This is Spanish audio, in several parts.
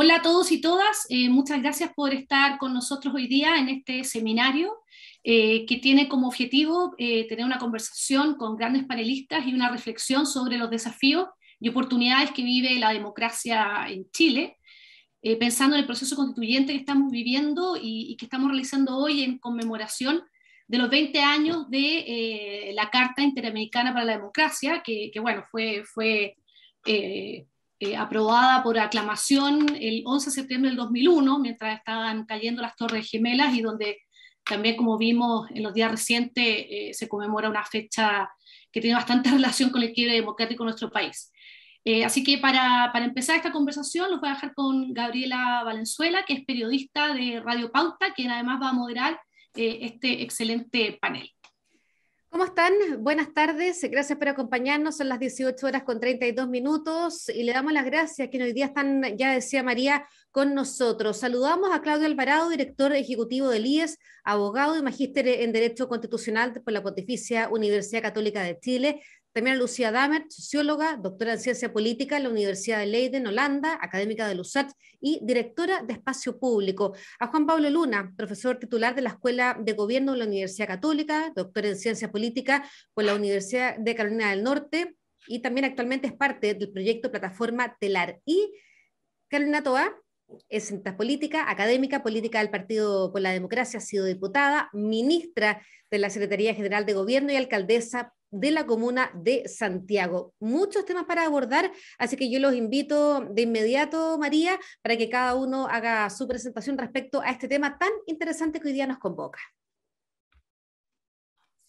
Hola a todos y todas, eh, muchas gracias por estar con nosotros hoy día en este seminario eh, que tiene como objetivo eh, tener una conversación con grandes panelistas y una reflexión sobre los desafíos y oportunidades que vive la democracia en Chile, pensando en el proceso constituyente que estamos viviendo y, que estamos realizando hoy en conmemoración de los 20 años de la Carta Interamericana para la Democracia, que, bueno, fue... fue aprobada por aclamación el 11 de septiembre del 2001, mientras estaban cayendo las Torres Gemelas y donde también, como vimos en los días recientes, eh, se conmemora una fecha que tiene bastante relación con el quiebre democrático de nuestro país. Eh, así que para, para, empezar esta conversación, los voy a dejar con Gabriela Valenzuela, que es periodista de Radio Pauta, quien además va a moderar este excelente panel. ¿Cómo están? Buenas tardes, gracias por acompañarnos, son las 18 horas con 32 minutos y le damos las gracias que hoy día están, ya decía María, con nosotros. Saludamos a Claudio Alvarado, director ejecutivo del IES, abogado y magíster en Derecho Constitucional por la Pontificia Universidad Católica de Chile, también a Lucía Damer, socióloga, doctora en Ciencia Política en la Universidad de Leiden, Holanda, académica de LUSAT y directora de Espacio Público. A Juan Pablo Luna, profesor titular de la Escuela de Gobierno de la Universidad Católica, doctor en Ciencia Política por la Universidad de Carolina del Norte y también actualmente es parte del proyecto Plataforma Telar. Y Carolina Toa, es política, académica, política del Partido por la Democracia, ha sido diputada, ministra de la Secretaría General de Gobierno y alcaldesa de la comuna de Santiago. Muchos temas para abordar, así que yo los invito de inmediato, María, para que cada uno haga su presentación respecto a este tema tan interesante que hoy día nos convoca.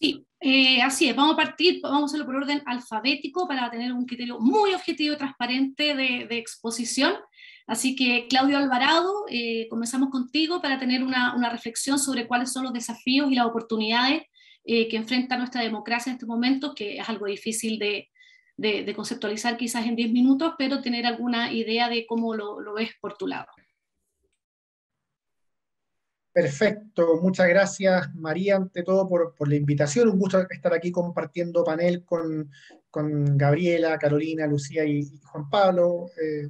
Sí, eh, así es, vamos a partir, vamos a hacerlo por orden alfabético para tener un criterio muy objetivo y transparente de, exposición. Así que, Claudio Alvarado, eh, comenzamos contigo para tener una, una reflexión sobre cuáles son los desafíos y las oportunidades eh, que enfrenta nuestra democracia en este momento, que es algo difícil de, conceptualizar quizás en 10 minutos, pero tener alguna idea de cómo lo, lo ves por tu lado. Perfecto, muchas gracias María, ante todo por, la invitación. Un gusto estar aquí compartiendo panel con, Gabriela, Carolina, Lucía y, Juan Pablo. Eh,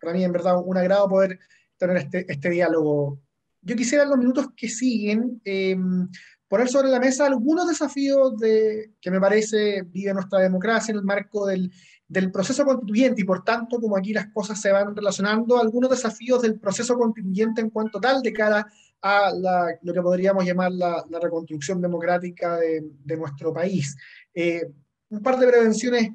para mí, en verdad, un agrado poder tener este, este diálogo. Yo quisiera en los minutos que siguen eh, poner sobre la mesa algunos desafíos de, que me parece vive nuestra democracia en el marco del, del, proceso constituyente y por tanto, como aquí las cosas se van relacionando, algunos desafíos del proceso constituyente en cuanto tal de cara a lo que podríamos llamar la, la reconstrucción democrática de, de nuestro país. Eh, un par de prevenciones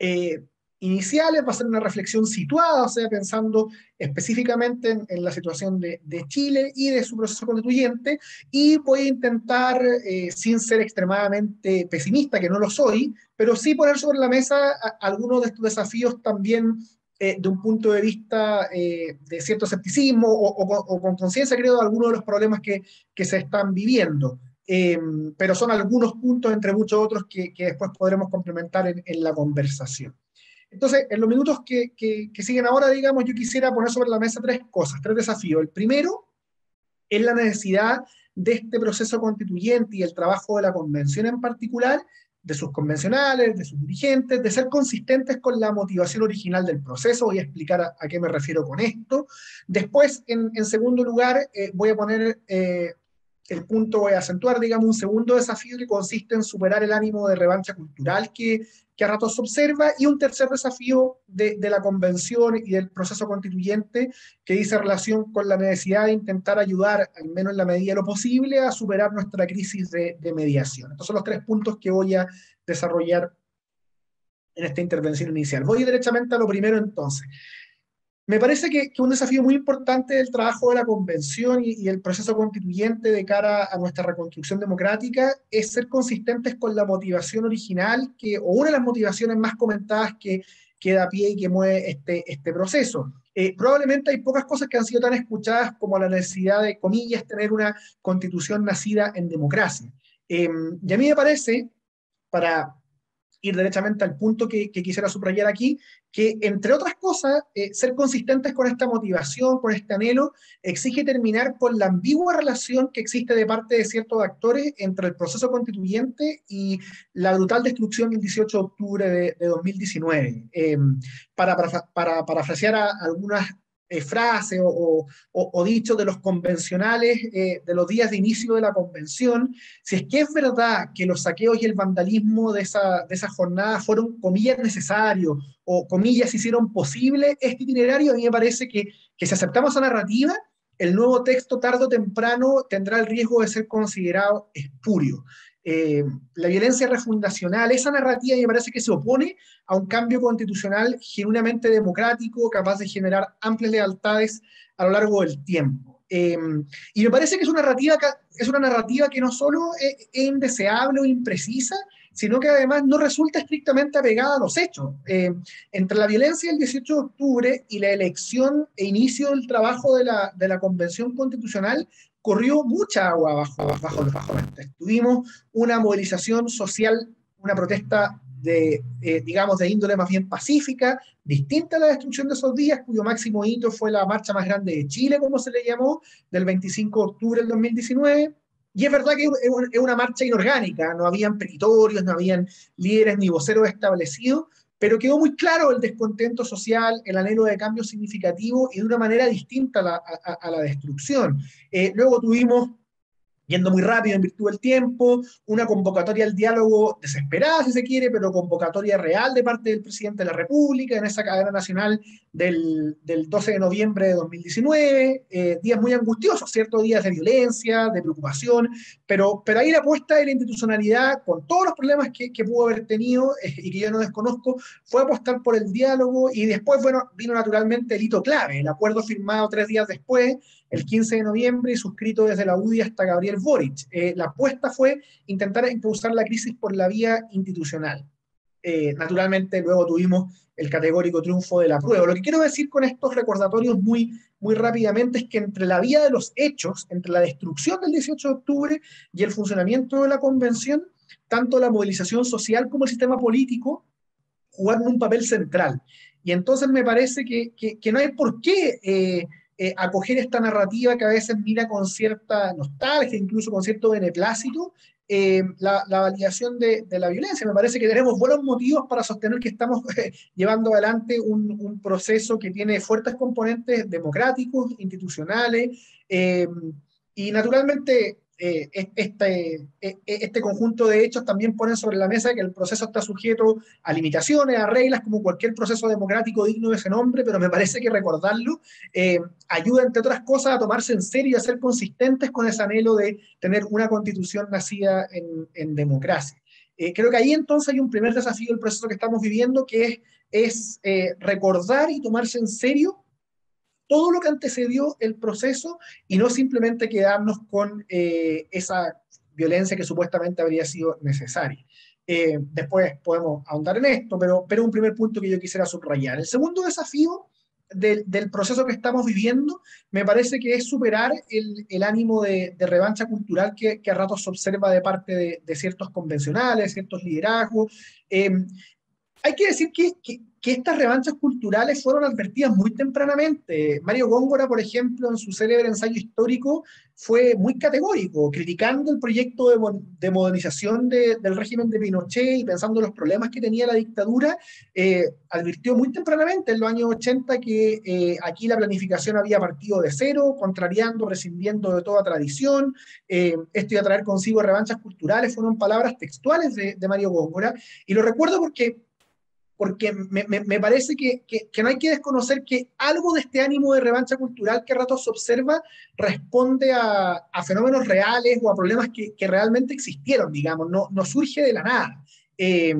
eh, iniciales, va a ser una reflexión situada, o sea, pensando específicamente en, la situación de, Chile y de su proceso constituyente, y voy a intentar, eh, sin ser extremadamente pesimista, que no lo soy, pero sí poner sobre la mesa algunos de estos desafíos también eh, de un punto de vista eh, de cierto escepticismo o, con conciencia, creo, de algunos de los problemas que, se están viviendo. pero son algunos puntos entre muchos otros que, después podremos complementar en, en la conversación. Entonces, en los minutos que, siguen ahora, digamos, yo quisiera poner sobre la mesa tres cosas, tres desafíos. El primero es la necesidad de este proceso constituyente y el trabajo de la convención en particular, de sus convencionales, de sus dirigentes, de ser consistentes con la motivación original del proceso. Voy a explicar a, qué me refiero con esto. Después, en, segundo lugar, eh, voy a poner eh, el punto, a acentuar, digamos, un segundo desafío que consiste en superar el ánimo de revancha cultural que, que a ratos se observa, y un tercer desafío de, de, la convención y del proceso constituyente que dice relación con la necesidad de intentar ayudar, al menos en la medida de lo posible, a superar nuestra crisis de, de mediación. Estos son los tres puntos que voy a desarrollar en esta intervención inicial. Voy directamente a lo primero entonces. Me parece que, un desafío muy importante del trabajo de la convención y, el proceso constituyente de cara a nuestra reconstrucción democrática es ser consistentes con la motivación original, que, o una de las motivaciones más comentadas que, que da pie y que mueve este, este proceso. Eh, probablemente hay pocas cosas que han sido tan escuchadas como la necesidad de, comillas, tener una constitución nacida en democracia. Em, y a mí me parece, para, ir derechamente al punto que, quisiera subrayar aquí, que entre otras cosas, eh, ser consistentes con esta motivación, con este anhelo, exige terminar con la ambigua relación que existe de parte de ciertos actores entre el proceso constituyente y la brutal destrucción del 18 de octubre de, 2019. Em, para, para, parafrasear a algunas eh, frases o, o, dichos de los convencionales eh, de los días de inicio de la convención, si es que es verdad que los saqueos y el vandalismo de esa, de esa jornada fueron, comillas, necesarios o, comillas, hicieron posible este itinerario, a mí me parece que, que si aceptamos esa narrativa, el nuevo texto tarde o temprano tendrá el riesgo de ser considerado espurio. Eh, la violencia refundacional, esa narrativa me parece que se opone a un cambio constitucional genuinamente democrático, capaz de generar amplias lealtades a lo largo del tiempo. Eh, y me parece que es una narrativa que, es una narrativa que no solo es, indeseable o imprecisa, sino que además no resulta estrictamente apegada a los hechos. Eh, entre la violencia del 18 de octubre y la elección e inicio del trabajo de la, de la Convención Constitucional, corrió mucha agua bajo, bajo los bajones. Tuvimos una movilización social, una protesta de, eh, digamos, de índole más bien pacífica, distinta a la destrucción de esos días, cuyo máximo hito fue la marcha más grande de Chile, como se le llamó, del 25 de octubre del 2019. Y es verdad que es una marcha inorgánica, no habían petitorios, no habían líderes ni voceros establecidos, pero quedó muy claro el descontento social, el anhelo de cambio significativo y de una manera distinta a la, destrucción. Eh, luego tuvimos yendo muy rápido en virtud del tiempo, una convocatoria al diálogo desesperada, si se quiere, pero convocatoria real de parte del presidente de la República en esa cadena nacional del, del 12 de noviembre de 2019, eh, días muy angustiosos, ¿cierto? Días de violencia, de preocupación, pero, pero ahí la apuesta de la institucionalidad, con todos los problemas que, que pudo haber tenido eh, y que yo no desconozco, fue apostar por el diálogo y después, bueno, vino naturalmente el hito clave, el acuerdo firmado tres días después, el 15 de noviembre y suscrito desde la UDI hasta Gabriel Boric. Eh, la apuesta fue intentar impulsar la crisis por la vía institucional. Eh, naturalmente, luego tuvimos el categórico triunfo de la prueba. Lo que quiero decir con estos recordatorios muy, muy rápidamente es que entre la vía de los hechos, entre la destrucción del 18 de octubre y el funcionamiento de la convención, tanto la movilización social como el sistema político jugaron un papel central. Y entonces me parece que, que, no hay por qué eh, eh, acoger esta narrativa que a veces mira con cierta nostalgia, incluso con cierto beneplácito, eh, la, validación de, la violencia. Me parece que tenemos buenos motivos para sostener que estamos eh, llevando adelante un, proceso que tiene fuertes componentes democráticos, institucionales, y naturalmente este, este conjunto de hechos también ponen sobre la mesa que el proceso está sujeto a limitaciones, a reglas, como cualquier proceso democrático digno de ese nombre, pero me parece que recordarlo ayuda, entre otras cosas, a tomarse en serio y a ser consistentes con ese anhelo de tener una constitución nacida en, democracia. Creo que ahí entonces hay un primer desafío del proceso que estamos viviendo, que es recordar y tomarse en serio todo lo que antecedió el proceso y no simplemente quedarnos con eh, esa violencia que supuestamente habría sido necesaria. Eh, después podemos ahondar en esto, pero, pero un primer punto que yo quisiera subrayar. El segundo desafío del, del proceso que estamos viviendo me parece que es superar el, el ánimo de, de, revancha cultural que, a ratos se observa de parte de, de ciertos convencionales, ciertos liderazgos. Eh, hay que decir que, estas revanchas culturales fueron advertidas muy tempranamente. Mario Góngora, por ejemplo, en su célebre ensayo histórico, fue muy categórico, criticando el proyecto de, modernización del régimen de Pinochet y pensando en los problemas que tenía la dictadura, eh, advirtió muy tempranamente, en los años 80, que eh, aquí la planificación había partido de cero, contrariando, rescindiendo de toda tradición. Eh, esto iba a traer consigo revanchas culturales, fueron palabras textuales de Mario Góngora. Y lo recuerdo porque porque me, me, parece que, que, no hay que desconocer que algo de este ánimo de revancha cultural que a ratos se observa responde a, fenómenos reales o a problemas que, que, realmente existieron, digamos, no, no surge de la nada. Eh,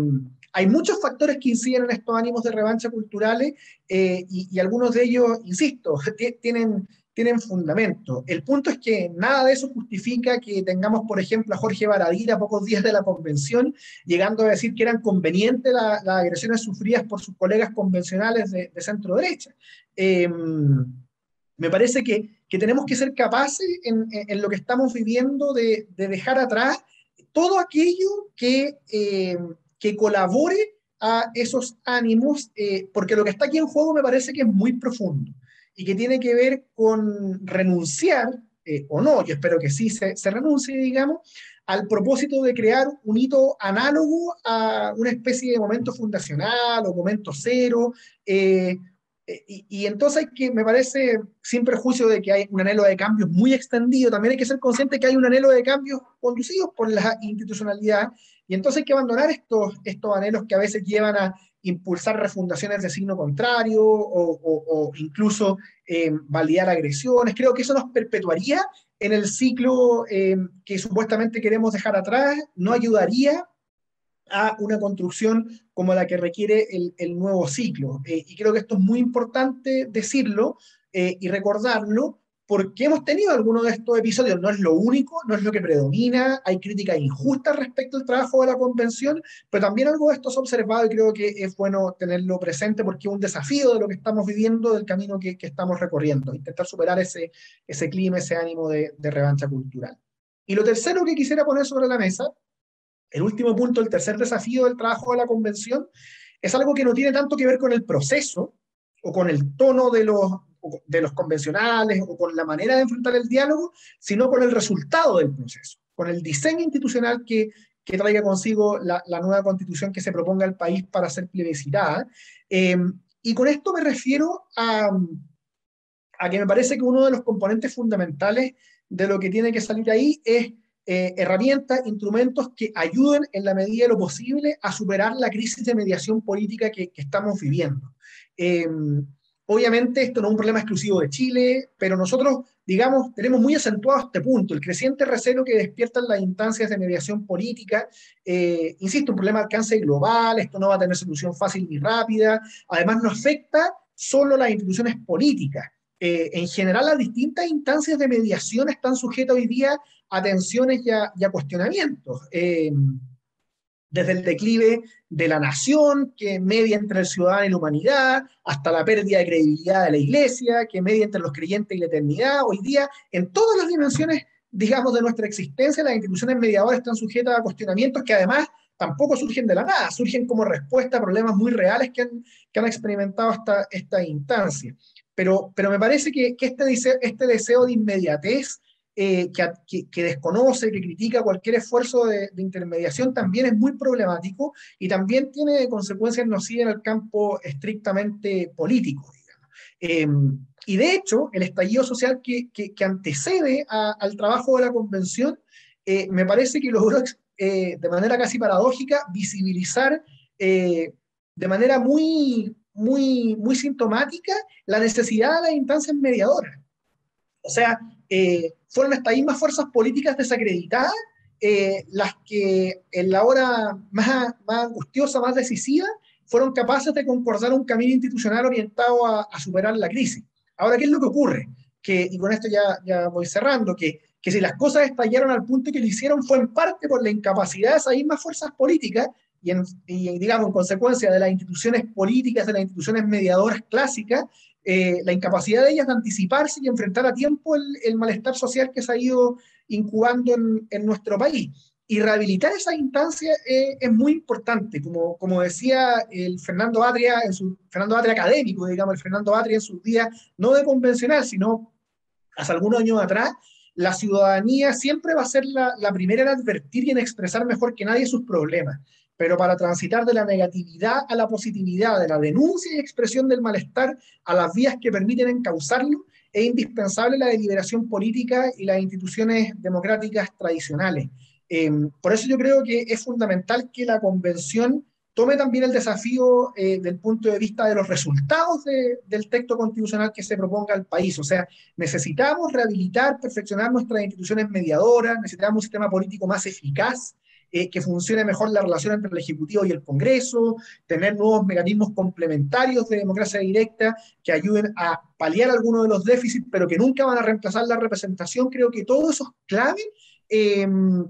hay muchos factores que inciden en estos ánimos de revancha culturales eh, y, algunos de ellos, insisto, tienen, tienen fundamento. El punto es que nada de eso justifica que tengamos, por ejemplo, a Jorge Baradira a pocos días de la convención, llegando a decir que eran convenientes las agresiones sufridas por sus colegas convencionales de, centro derecha. Em, me parece que, que, tenemos que ser capaces en, lo que estamos viviendo de, de, dejar atrás todo aquello que, em, que colabore a esos ánimos, eh, porque lo que está aquí en juego me parece que es muy profundo y que tiene que ver con renunciar, eh, o no, yo espero que sí se, se, renuncie, digamos, al propósito de crear un hito análogo a una especie de momento fundacional o momento cero, eh, Eh, y, entonces hay que, me parece, sin perjuicio de que hay un anhelo de cambios muy extendido, también hay que ser consciente que hay un anhelo de cambios conducidos por la institucionalidad, y entonces hay que abandonar estos, estos anhelos que a veces llevan a impulsar refundaciones de signo contrario o, incluso eh, validar agresiones. Creo que eso nos perpetuaría en el ciclo eh, que supuestamente queremos dejar atrás, no ayudaría a una construcción como la que requiere el, nuevo ciclo. Eh, y creo que esto es muy importante decirlo eh, y recordarlo, porque hemos tenido algunos de estos episodios, no es lo único, no es lo que predomina, hay críticas injustas respecto al trabajo de la convención, pero también algo de esto es observado y creo que es bueno tenerlo presente porque es un desafío de lo que estamos viviendo, del camino que, estamos recorriendo, intentar superar ese, ese clima, ese ánimo de, de revancha cultural. Y lo tercero que quisiera poner sobre la mesa el último punto, el tercer desafío del trabajo de la convención, es algo que no tiene tanto que ver con el proceso o con el tono de los, de los convencionales o con la manera de enfrentar el diálogo, sino con el resultado del proceso, con el diseño institucional que, que traiga consigo la, nueva constitución que se proponga al país para ser plebiscitada. Em, y con esto me refiero a, a que me parece que uno de los componentes fundamentales de lo que tiene que salir ahí es eh, herramientas, instrumentos que ayuden en la medida de lo posible a superar la crisis de mediación política que, estamos viviendo. Em, obviamente esto no es un problema exclusivo de Chile, pero nosotros, digamos, tenemos muy acentuado este punto, el creciente recelo que despiertan las instancias de mediación política. Eh, insisto, un problema de alcance global, esto no va a tener solución fácil ni rápida, además no afecta solo las instituciones políticas. Eh, en general, las distintas instancias de mediación están sujetas hoy día a tensiones y a, cuestionamientos. Eh, desde el declive de la nación, que media entre el ciudadano y la humanidad, hasta la pérdida de credibilidad de la iglesia, que media entre los creyentes y la eternidad. Hoy día, en todas las dimensiones, digamos, de nuestra existencia, las instituciones mediadoras están sujetas a cuestionamientos que además tampoco surgen de la nada, surgen como respuesta a problemas muy reales que han, experimentado esta, esta instancia. Pero, pero me parece que, que este, este deseo de inmediatez eh, que, desconoce, que critica cualquier esfuerzo de, intermediación, también es muy problemático y también tiene consecuencias nocivas en el campo estrictamente político. Em, y de hecho, el estallido social que, antecede al trabajo de la convención, eh, me parece que logró eh, de manera casi paradójica visibilizar de manera muy, muy, muy sintomática la necesidad de las instancias mediadoras. O sea, eh, fueron estas mismas fuerzas políticas desacreditadas eh, las que en la hora más, más angustiosa, más decisiva, fueron capaces de concordar un camino institucional orientado a, superar la crisis. Ahora, ¿qué es lo que ocurre? Que, y con esto ya, ya voy cerrando, que, que si las cosas estallaron al punto que lo hicieron fue en parte por la incapacidad de esas mismas fuerzas políticas y, en, y, digamos, en consecuencia de las instituciones políticas, de las instituciones mediadoras clásicas, eh, la incapacidad de ellas de anticiparse y enfrentar a tiempo el, malestar social que se ha ido incubando en, nuestro país. Y rehabilitar esa instancia eh, es muy importante, como, decía el Fernando Atria, Fernando académico, digamos, el Fernando Atria en sus días, no de convencional, sino hace algunos años atrás, la ciudadanía siempre va a ser la primera en advertir y en expresar mejor que nadie sus problemas pero para transitar de la negatividad a la positividad, de la denuncia y expresión del malestar a las vías que permiten encauzarlo, es indispensable la deliberación política y las instituciones democráticas tradicionales. Em, por eso yo creo que es fundamental que la convención tome también el desafío eh, del punto de vista de los resultados del texto constitucional que se proponga al país. O sea, necesitamos rehabilitar, perfeccionar nuestras instituciones mediadoras, necesitamos un sistema político más eficaz, eh, que funcione mejor la relación entre el Ejecutivo y el Congreso, tener nuevos mecanismos complementarios de democracia directa que ayuden a paliar algunos de los déficits, pero que nunca van a reemplazar la representación. Creo que todo eso es clave em,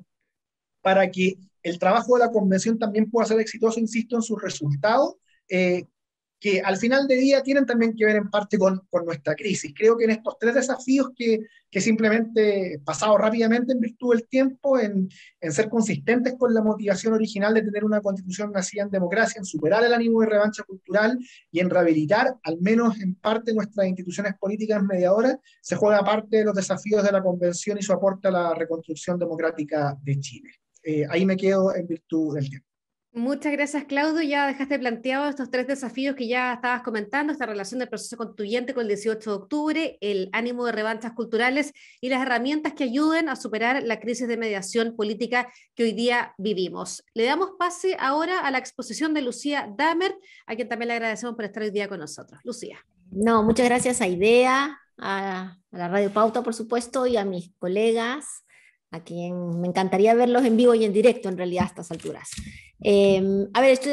para que el trabajo de la convención también pueda ser exitoso, insisto, en sus resultados, eh, que al final de día tienen también que ver en parte con, nuestra crisis. Creo que en estos tres desafíos que, que simplemente pasado rápidamente en virtud del tiempo, en, en, ser consistentes con la motivación original de tener una constitución nacida en democracia, en superar el ánimo de revancha cultural y en rehabilitar, al menos en parte, nuestras instituciones políticas mediadoras, se juega parte de los desafíos de la convención y su aporte a la reconstrucción democrática de Chile. Eh, ahí me quedo en virtud del tiempo. Muchas gracias, Claudio. Ya dejaste planteado estos tres desafíos que ya estabas comentando, esta relación del proceso constituyente con el 18 de octubre, el ánimo de revanchas culturales y las herramientas que ayuden a superar la crisis de mediación política que hoy día vivimos. Le damos pase ahora a la exposición de Lucía Damer, a quien también le agradecemos por estar hoy día con nosotros. Lucía. No, muchas gracias a IDEA, a, a la Radio Pauta, por supuesto, y a mis colegas, a quien me encantaría verlos en vivo y en directo, en realidad, a estas alturas. Em, a ver, esto,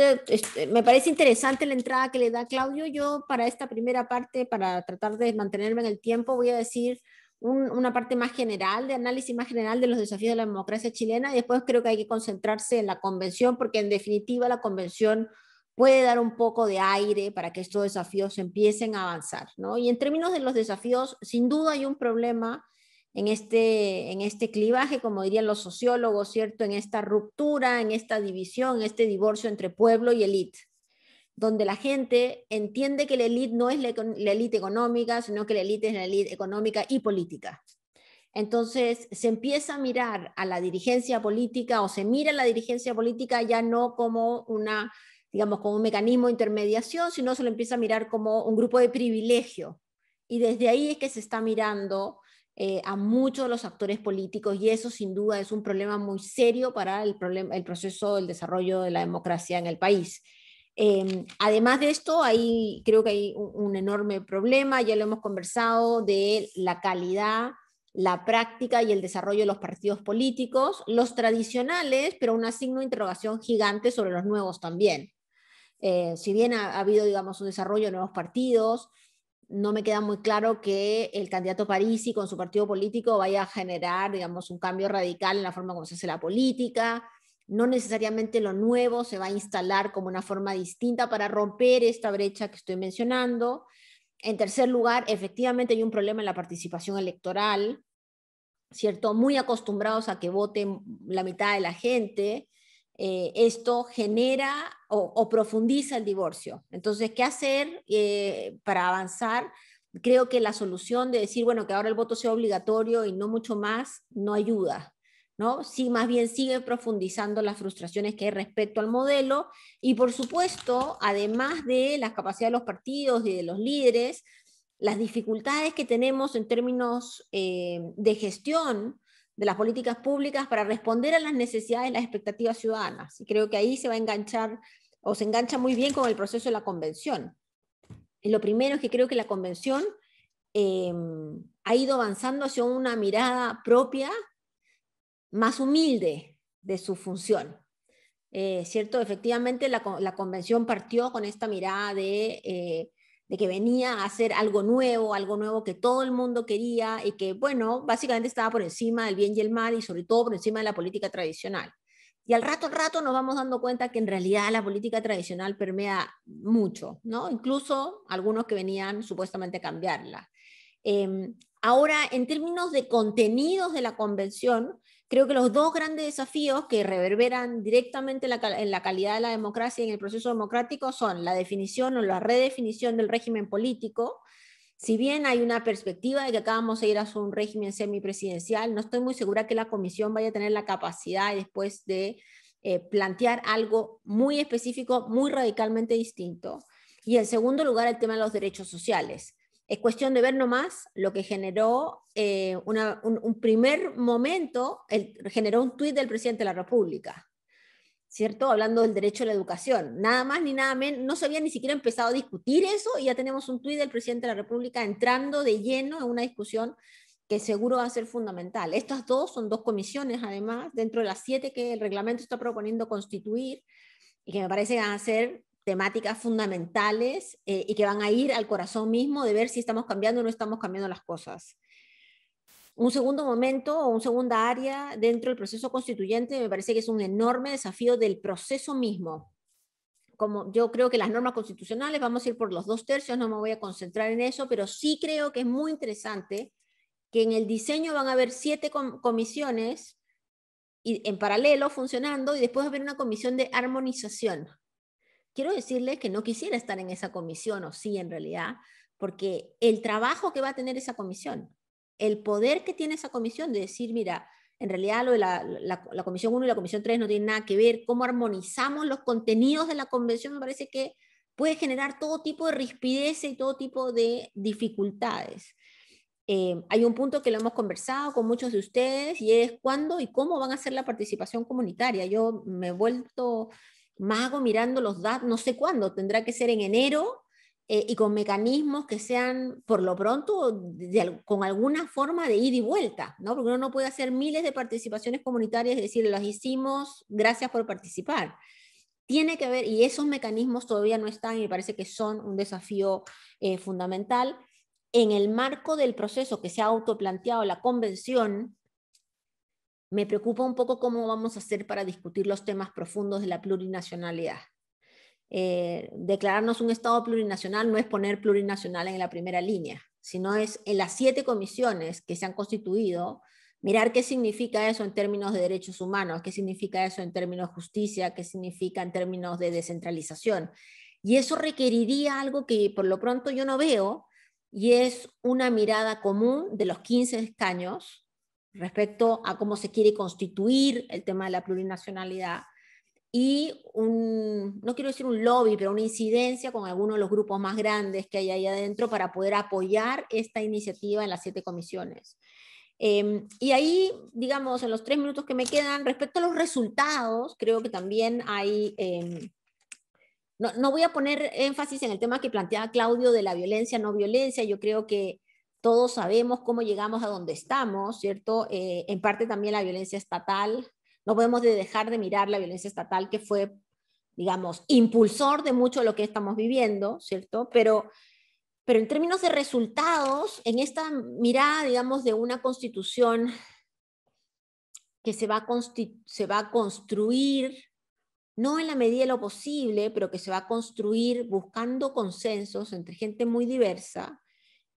me parece interesante la entrada que le da Claudio. Yo para esta primera parte, para tratar de mantenerme en el tiempo, voy a decir una parte más general, de análisis más general de los desafíos de la democracia chilena y después creo que hay que concentrarse en la convención porque en definitiva la convención puede dar un poco de aire para que estos desafíos empiecen a avanzar. ¿no? Y en términos de los desafíos, sin duda hay un problema en este, en este clivaje, como dirían los sociólogos, ¿cierto? En esta ruptura, en esta división, este divorcio entre pueblo y élite, donde la gente entiende que la élite no es la élite económica, sino que la élite es la élite económica y política. Entonces se empieza a mirar a la dirigencia política o se mira a la dirigencia política ya no como una, digamos, como un mecanismo de intermediación, sino se lo empieza a mirar como un grupo de privilegio. Y desde ahí es que se está mirando eh, a muchos de los actores políticos y eso sin duda es un problema muy serio para el, el proceso del desarrollo de la democracia en el país. Em, además de esto, hay, creo que hay un, enorme problema, ya lo hemos conversado, de la calidad, la práctica y el desarrollo de los partidos políticos, los tradicionales, pero un signo de interrogación gigante sobre los nuevos también. Eh, si bien ha, ha, habido, digamos, un desarrollo de nuevos partidos, no me queda muy claro que el candidato Parisi con su partido político vaya a generar, digamos, un cambio radical en la forma como se hace la política. No necesariamente lo nuevo se va a instalar como una forma distinta para romper esta brecha que estoy mencionando. En tercer lugar, efectivamente hay un problema en la participación electoral, ¿cierto? Muy acostumbrados a que voten la mitad de la gente. Eh, esto genera o, profundiza el divorcio. Entonces, ¿qué hacer eh, para avanzar? Creo que la solución de decir, bueno, que ahora el voto sea obligatorio y no mucho más, no ayuda. ¿no? Sí, más bien sigue profundizando las frustraciones que hay respecto al modelo y, por supuesto, además de las capacidades de los partidos y de los líderes, las dificultades que tenemos en términos eh, de gestión de las políticas públicas para responder a las necesidades y las expectativas ciudadanas. Y creo que ahí se va a enganchar o se engancha muy bien con el proceso de la convención. Y lo primero es que creo que la convención em, ha ido avanzando hacia una mirada propia más humilde de su función. Eh, ¿Cierto? Efectivamente, la, la, convención partió con esta mirada de eh, de que venía a hacer algo nuevo, algo nuevo que todo el mundo quería y que, bueno, básicamente estaba por encima del bien y el mal y sobre todo por encima de la política tradicional. Y al rato, al rato nos vamos dando cuenta que en realidad la política tradicional permea mucho, ¿no? Incluso algunos que venían supuestamente a cambiarla. Em, ahora, en términos de contenidos de la convención, Creo que los dos grandes desafíos que reverberan directamente en la, calidad de la democracia y en el proceso democrático son la definición o la redefinición del régimen político. Si bien hay una perspectiva de que acabamos de ir a un régimen semipresidencial, no estoy muy segura que la comisión vaya a tener la capacidad después de eh, plantear algo muy específico, muy radicalmente distinto. Y en segundo lugar, el tema de los derechos sociales. Es cuestión de ver nomás lo que generó eh, un, primer momento, el, generó un tuit del presidente de la República, ¿cierto? Hablando del derecho a la educación. Nada más ni nada menos, no se había ni siquiera empezado a discutir eso y ya tenemos un tuit del presidente de la República entrando de lleno en una discusión que seguro va a ser fundamental. Estas dos son dos comisiones, además, dentro de las siete que el reglamento está proponiendo constituir y que me parece que van a ser temáticas fundamentales eh, y que van a ir al corazón mismo de ver si estamos cambiando o no estamos cambiando las cosas. Un segundo momento o un segunda área dentro del proceso constituyente me parece que es un enorme desafío del proceso mismo. Como yo creo que las normas constitucionales vamos a ir por los dos tercios, no me voy a concentrar en eso, pero sí creo que es muy interesante que en el diseño van a haber siete comisiones y, en paralelo funcionando y después va a haber una comisión de armonización quiero decirles que no quisiera estar en esa comisión, o sí en realidad, porque el trabajo que va a tener esa comisión, el poder que tiene esa comisión de decir, mira, en realidad lo de la, Comisión 1 y la Comisión 3 no tienen nada que ver. Cómo armonizamos los contenidos de la convención me parece que puede generar todo tipo de rispidez y todo tipo de dificultades. Eh, hay un punto que lo hemos conversado con muchos de ustedes y es cuándo y cómo van a ser la participación comunitaria. Yo me he vuelto mago mirando los datos, no sé cuándo, tendrá que ser en enero eh, y con mecanismos que sean, por lo pronto, con alguna forma de ida y vuelta, ¿no? Porque uno no puede hacer miles de participaciones comunitarias y decir, las hicimos, gracias por participar. Tiene que haber, y esos mecanismos todavía no están y me parece que son un desafío eh, fundamental. En el marco del proceso que se ha autoplanteado la convención, me preocupa un poco cómo vamos a hacer para discutir los temas profundos de la plurinacionalidad. Eh, declararnos un Estado plurinacional no es poner plurinacional en la primera línea, sino es en las siete comisiones que se han constituido, mirar qué significa eso en términos de derechos humanos, qué significa eso en términos de justicia, qué significa en términos de descentralización. Y eso requeriría algo que por lo pronto yo no veo, y es una mirada común de los 15 escaños respecto a cómo se quiere constituir el tema de la plurinacionalidad y un, no quiero decir un lobby, pero una incidencia con algunos de los grupos más grandes que hay ahí adentro para poder apoyar esta iniciativa en las siete comisiones. Em, y ahí, digamos, en los tres minutos que me quedan, respecto a los resultados, creo que también hay... Em, no, no, voy a poner énfasis en el tema que planteaba Claudio de la violencia, no violencia. Yo creo que todos sabemos cómo llegamos a donde estamos, ¿cierto? Eh, en parte también la violencia estatal, no podemos dejar de mirar la violencia estatal que fue, digamos, impulsor de mucho de lo que estamos viviendo, ¿cierto? Pero, pero en términos de resultados, en esta mirada, digamos, de una constitución que se va, a se va a construir, no en la medida de lo posible, pero que se va a construir buscando consensos entre gente muy diversa,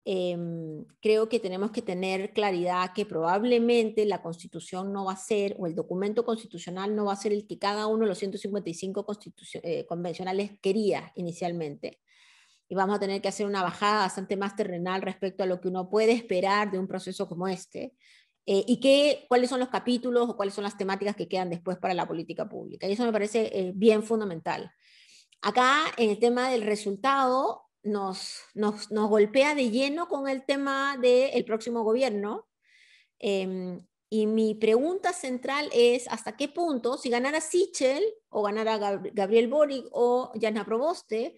Em, creo que tenemos que tener claridad que probablemente la constitución no va a ser, o el documento constitucional no va a ser el que cada uno de los 155 eh, convencionales quería inicialmente. Y vamos a tener que hacer una bajada bastante más terrenal respecto a lo que uno puede esperar de un proceso como este. Eh, y qué, cuáles son los capítulos o cuáles son las temáticas que quedan después para la política pública. Y eso me parece eh, bien fundamental. Acá, en el tema del resultado, nos, nos, golpea de lleno con el tema del próximo gobierno. Em, y mi pregunta central es, ¿hasta qué punto, si ganara Sichel o ganara Gabriel Boric o Jana Proboste,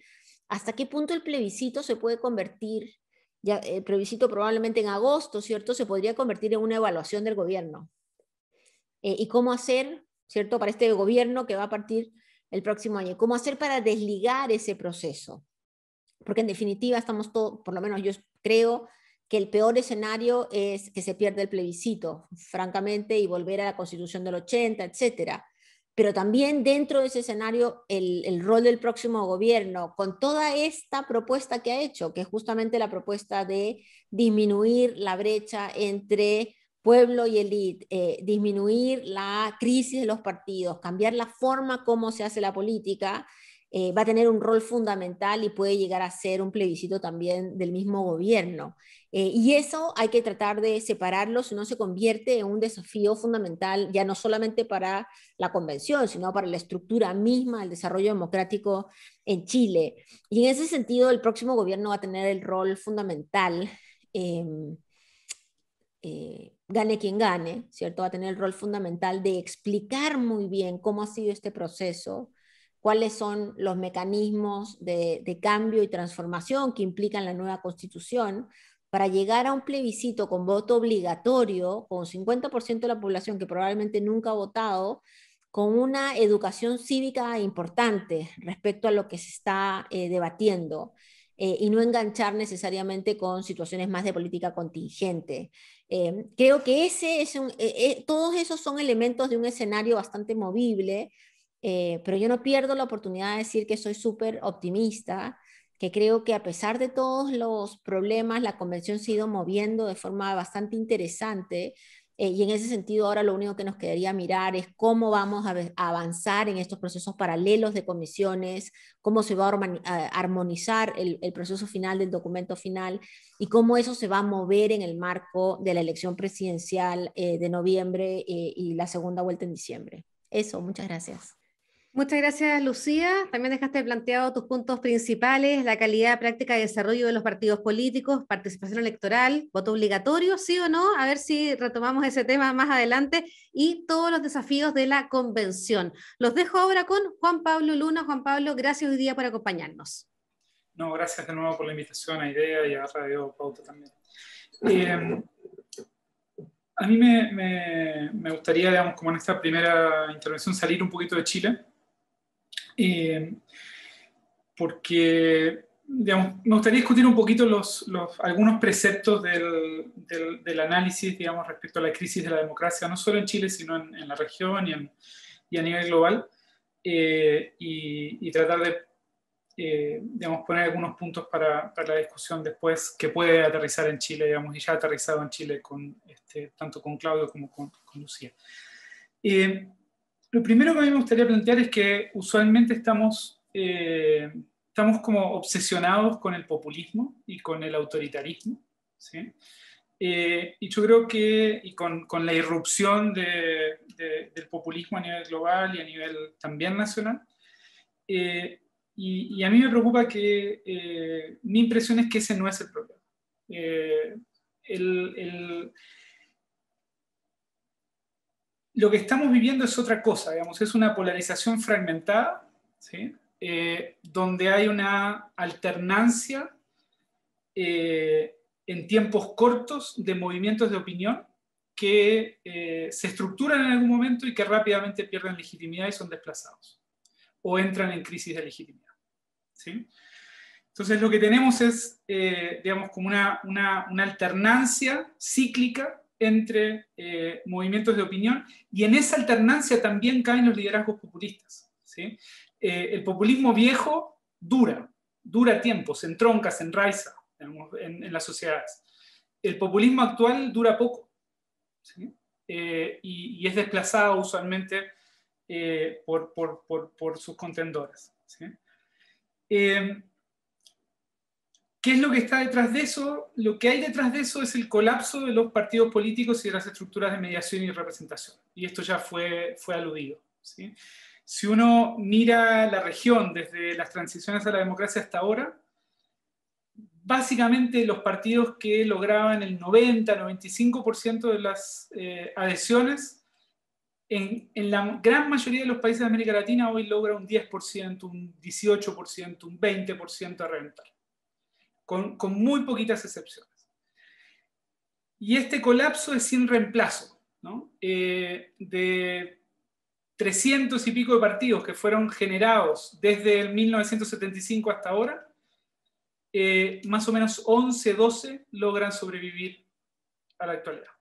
hasta qué punto el plebiscito se puede convertir, ya, el plebiscito probablemente en agosto, ¿cierto? Se podría convertir en una evaluación del gobierno. Eh, ¿Y cómo hacer, ¿cierto? Para este gobierno que va a partir el próximo año. ¿Cómo hacer para desligar ese proceso? Porque en definitiva estamos todos, por lo menos yo creo que el peor escenario es que se pierda el plebiscito, francamente, y volver a la constitución del 80, etcétera. Pero también dentro de ese escenario, el, rol del próximo gobierno, con toda esta propuesta que ha hecho, que es justamente la propuesta de disminuir la brecha entre pueblo y élite, eh, disminuir la crisis de los partidos, cambiar la forma como se hace la política, eh, va a tener un rol fundamental y puede llegar a ser un plebiscito también del mismo gobierno. Eh, y eso hay que tratar de separarlo, si no se convierte en un desafío fundamental, ya no solamente para la convención, sino para la estructura misma del desarrollo democrático en Chile. Y en ese sentido, el próximo gobierno va a tener el rol fundamental. Em, eh, gane quien gane, ¿cierto? Va a tener el rol fundamental de explicar muy bien cómo ha sido este proceso, cuáles son los mecanismos de, cambio y transformación que implican la nueva constitución para llegar a un plebiscito con voto obligatorio, con 50% de la población que probablemente nunca ha votado, con una educación cívica importante respecto a lo que se está eh, debatiendo. Eh, y no enganchar necesariamente con situaciones más de política contingente. Eh, creo que ese es todos esos son elementos de un escenario bastante movible, eh, pero yo no pierdo la oportunidad de decir que soy súper optimista, que creo que a pesar de todos los problemas, la convención se ha ido moviendo de forma bastante interesante Eh, y en ese sentido, ahora lo único que nos quedaría mirar es cómo vamos a, avanzar en estos procesos paralelos de comisiones, cómo se va a armonizar el, proceso final del documento final y cómo eso se va a mover en el marco de la elección presidencial eh, de noviembre y la segunda vuelta en diciembre. Eso, muchas gracias. Muchas gracias, Lucía. También dejaste planteado tus puntos principales, la calidad práctica de desarrollo de los partidos políticos, participación electoral, voto obligatorio, sí o no, a ver si retomamos ese tema más adelante, y todos los desafíos de la convención. Los dejo ahora con Juan Pablo Luna. Juan Pablo, gracias hoy día por acompañarnos. No, gracias de nuevo por la invitación a IDEA y a Radio Pauta también. Eh, a mí me, gustaría, digamos, como en esta primera intervención, salir un poquito de Chile eh, porque digamos, me gustaría discutir un poquito los, los algunos preceptos del, del, análisis digamos, respecto a la crisis de la democracia, no solo en Chile, sino en, la región y, en, y, a nivel global, eh, y, tratar de eh, digamos, poner algunos puntos para, para, la discusión después que puede aterrizar en Chile, digamos, y ya ha aterrizado en Chile con, este, tanto con Claudio como con, con Lucía. Lo primero que a mí me gustaría plantear es que usualmente estamos, eh, estamos como obsesionados con el populismo y con el autoritarismo. ¿sí? Eh, y yo creo que, y con, con la irrupción de, del populismo a nivel global y a nivel también nacional, eh, y, a mí me preocupa que mi impresión es que ese no es el problema. el, el lo que estamos viviendo es otra cosa, digamos, es una polarización fragmentada, ¿sí? Eh, donde hay una alternancia eh, en tiempos cortos de movimientos de opinión que eh, se estructuran en algún momento y que rápidamente pierden legitimidad y son desplazados o entran en crisis de legitimidad. ¿sí? Entonces lo que tenemos es, digamos, como una, una, una alternancia cíclica entre eh, movimientos de opinión y en esa alternancia también caen los liderazgos populistas. ¿sí? Eh, el populismo viejo dura, dura tiempo, se entronca, se enraiza en, las sociedades. El populismo actual dura poco eh, y, es desplazado usualmente por, por, por, por, sus contendores. ¿sí? ¿Qué es lo que está detrás de eso? Lo que hay detrás de eso es el colapso de los partidos políticos y de las estructuras de mediación y representación. Y esto ya fue, fue aludido. Si uno mira la región desde las transiciones a la democracia hasta ahora, básicamente los partidos que lograban el 90-95% de las eh, adhesiones, en, en, la gran mayoría de los países de América Latina hoy logra un 10%, un 18%, un 20% a reventar con, muy poquitas excepciones. Y este colapso es sin reemplazo, eh, de 300 y pico de partidos que fueron generados desde el 1975 hasta ahora, eh, más o menos 11, 12 logran sobrevivir a la actualidad.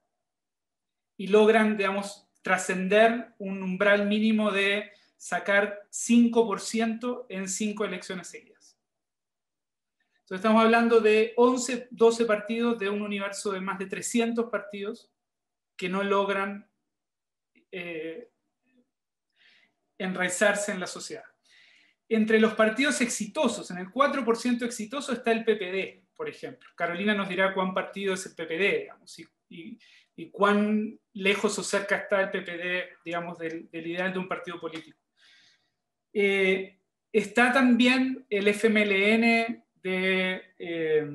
Y logran, digamos, trascender un umbral mínimo de sacar 5% en 5 elecciones seguidas. Entonces estamos hablando de 11, 12 partidos de un universo de más de 300 partidos que no logran eh, enraizarse en la sociedad. Entre los partidos exitosos, en el 4% exitoso está el PPD, por ejemplo. Carolina nos dirá cuán partido es el PPD, digamos, y, cuán lejos o cerca está el PPD, digamos, del, ideal de un partido político. Eh, está también el FMLN de, eh,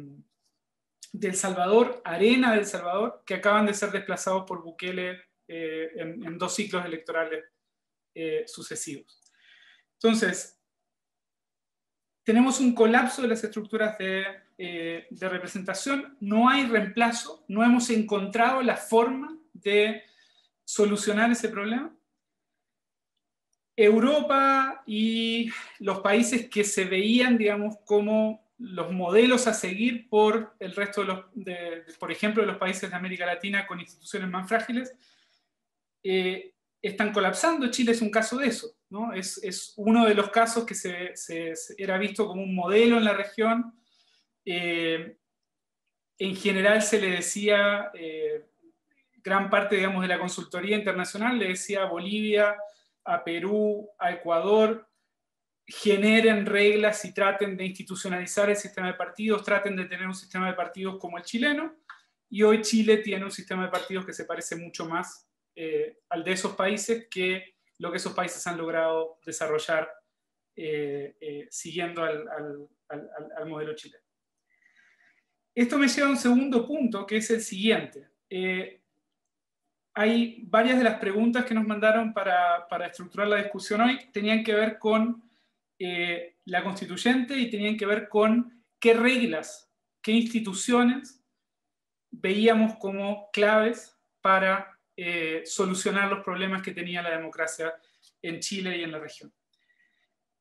El Salvador, Arena del Salvador, que acaban de ser desplazados por Bukele eh, en, dos ciclos electorales eh, sucesivos. Entonces, tenemos un colapso de las estructuras de, de, representación, no hay reemplazo, no hemos encontrado la forma de solucionar ese problema. Europa y los países que se veían, digamos, como los modelos a seguir por el resto de los, por ejemplo, los países de América Latina con instituciones más frágiles, eh, están colapsando. Chile es un caso de eso, ¿no? Es, es uno de los casos que se, se, era visto como un modelo en la región. Eh, en general se le decía, eh, gran parte, digamos, de la consultoría internacional le decía a Bolivia, a Perú, a Ecuador, generen reglas y traten de institucionalizar el sistema de partidos, traten de tener un sistema de partidos como el chileno, y hoy Chile tiene un sistema de partidos que se parece mucho más eh, al de esos países que lo que esos países han logrado desarrollar eh, eh, siguiendo al, modelo chileno. Esto me lleva a un segundo punto, que es el siguiente. hay varias de las preguntas que nos mandaron para, para estructurar la discusión hoy, tenían que ver con la constituyente y tenían que ver con qué reglas, qué instituciones veíamos como claves para eh, solucionar los problemas que tenía la democracia en Chile y en la región.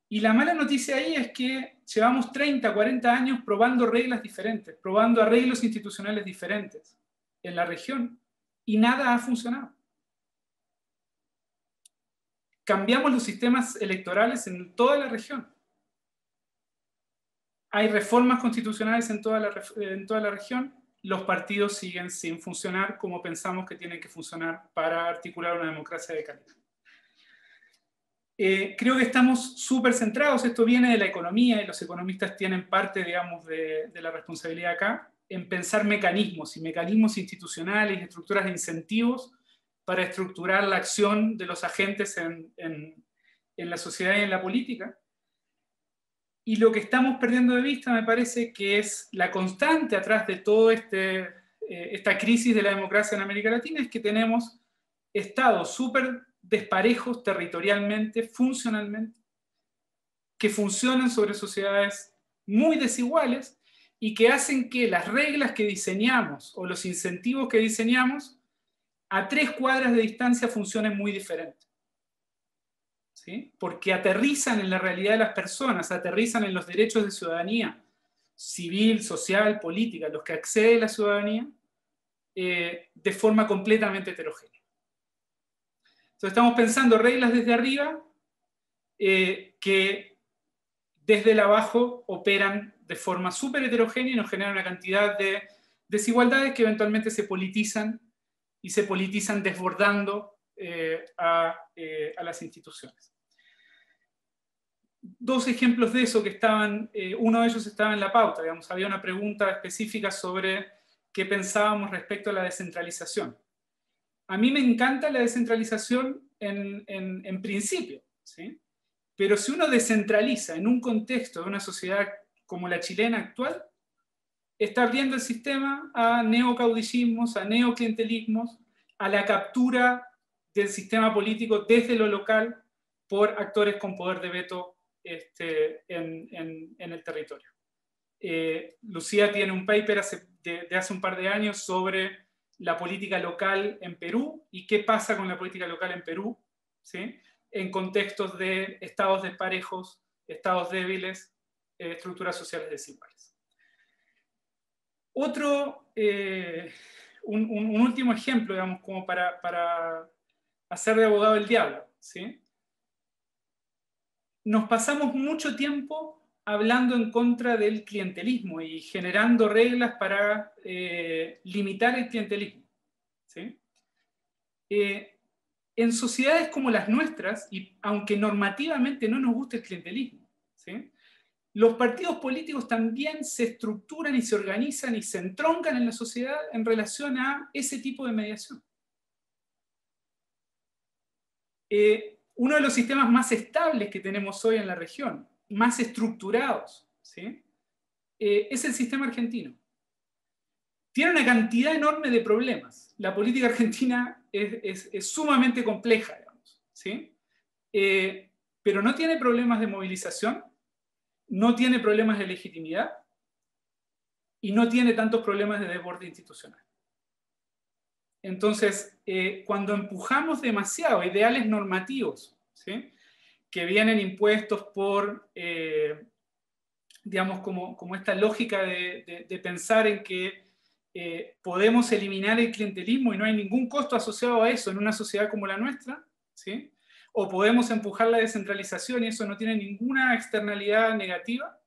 Y la mala noticia ahí es que llevamos 30, 40 años probando reglas diferentes, probando arreglos institucionales diferentes en la región y nada ha funcionado. Cambiamos los sistemas electorales en toda la región. Hay reformas constitucionales en toda la, en toda la región los partidos siguen sin funcionar como pensamos que tienen que funcionar para articular una democracia de calidad. Eh, creo que estamos súper centrados, esto viene de la economía y los economistas tienen parte, digamos, de, la responsabilidad acá, en pensar mecanismos y mecanismos institucionales estructuras de incentivos para estructurar la acción de los agentes en, en la sociedad y en la política. Y lo que estamos perdiendo de vista me parece que es la constante atrás de toda este, eh, esta crisis de la democracia en América Latina, es que tenemos estados súper desparejos territorialmente, funcionalmente, que funcionan sobre sociedades muy desiguales y que hacen que las reglas que diseñamos o los incentivos que diseñamos a tres cuadras de distancia funcionen muy diferentes porque aterrizan en la realidad de las personas, aterrizan en los derechos de ciudadanía civil, social, política, los que accede la ciudadanía, eh, de forma completamente heterogénea. Entonces estamos pensando reglas desde arriba eh, que desde el abajo operan de forma súper heterogénea y nos generan una cantidad de desigualdades que eventualmente se politizan y se politizan desbordando eh, a, las instituciones dos ejemplos de eso que estaban, eh, uno de ellos estaba en la pauta, digamos, había una pregunta específica sobre qué pensábamos respecto a la descentralización. A mí me encanta la descentralización en, en, principio, ¿sí? pero si uno descentraliza en un contexto de una sociedad como la chilena actual, está abriendo el sistema a neocaudillismos, a neoclientelismos, a la captura del sistema político desde lo local por actores con poder de veto este, en, el territorio. Eh, Lucía tiene un paper de, hace un par de años sobre la política local en Perú y qué pasa con la política local en Perú, ¿sí? en contextos de estados desparejos, estados débiles, eh, estructuras sociales desiguales. Otro, eh, un, último ejemplo, digamos, como para, hacer de abogado el diablo. ¿sí? nos pasamos mucho tiempo hablando en contra del clientelismo y generando reglas para eh, limitar el clientelismo. Eh, en sociedades como las nuestras, y aunque normativamente no nos guste el clientelismo, los partidos políticos también se estructuran y se organizan y se entroncan en la sociedad en relación a ese tipo de mediación. Eh, uno de los sistemas más estables que tenemos hoy en la región, más estructurados, ¿sí? Eh, es el sistema argentino. Tiene una cantidad enorme de problemas. La política argentina es, sumamente compleja, digamos, ¿sí? Eh, pero no tiene problemas de movilización, no tiene problemas de legitimidad y no tiene tantos problemas de desborde institucional. Entonces, eh, cuando empujamos demasiado ideales normativos, que vienen impuestos por, eh, digamos, como, esta lógica de, pensar en que eh, podemos eliminar el clientelismo y no hay ningún costo asociado a eso en una sociedad como la nuestra, o podemos empujar la descentralización y eso no tiene ninguna externalidad negativa,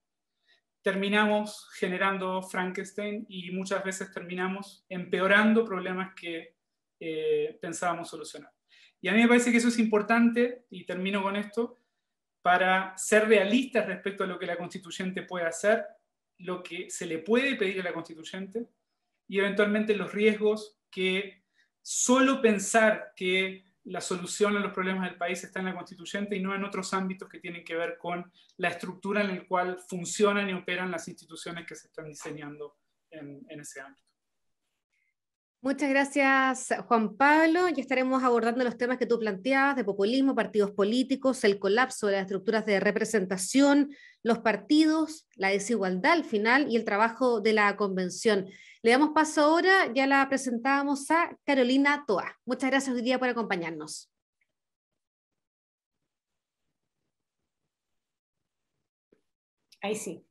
terminamos generando Frankenstein y muchas veces terminamos empeorando problemas que eh, pensábamos solucionar. Y a mí me parece que eso es importante, y termino con esto, para ser realistas respecto a lo que la constituyente puede hacer, lo que se le puede pedir a la constituyente y eventualmente los riesgos que solo pensar que la solución a los problemas del país está en la constituyente y no en otros ámbitos que tienen que ver con la estructura en la cual funcionan y operan las instituciones que se están diseñando en, en ese ámbito. Muchas gracias, Juan Pablo. Ya estaremos abordando los temas que tú planteabas de populismo, partidos políticos, el colapso de las estructuras de representación, los partidos, la desigualdad al final y el trabajo de la convención. Le damos paso ahora, ya la presentábamos a Carolina Toa. Muchas gracias hoy día por acompañarnos. Ahí sí.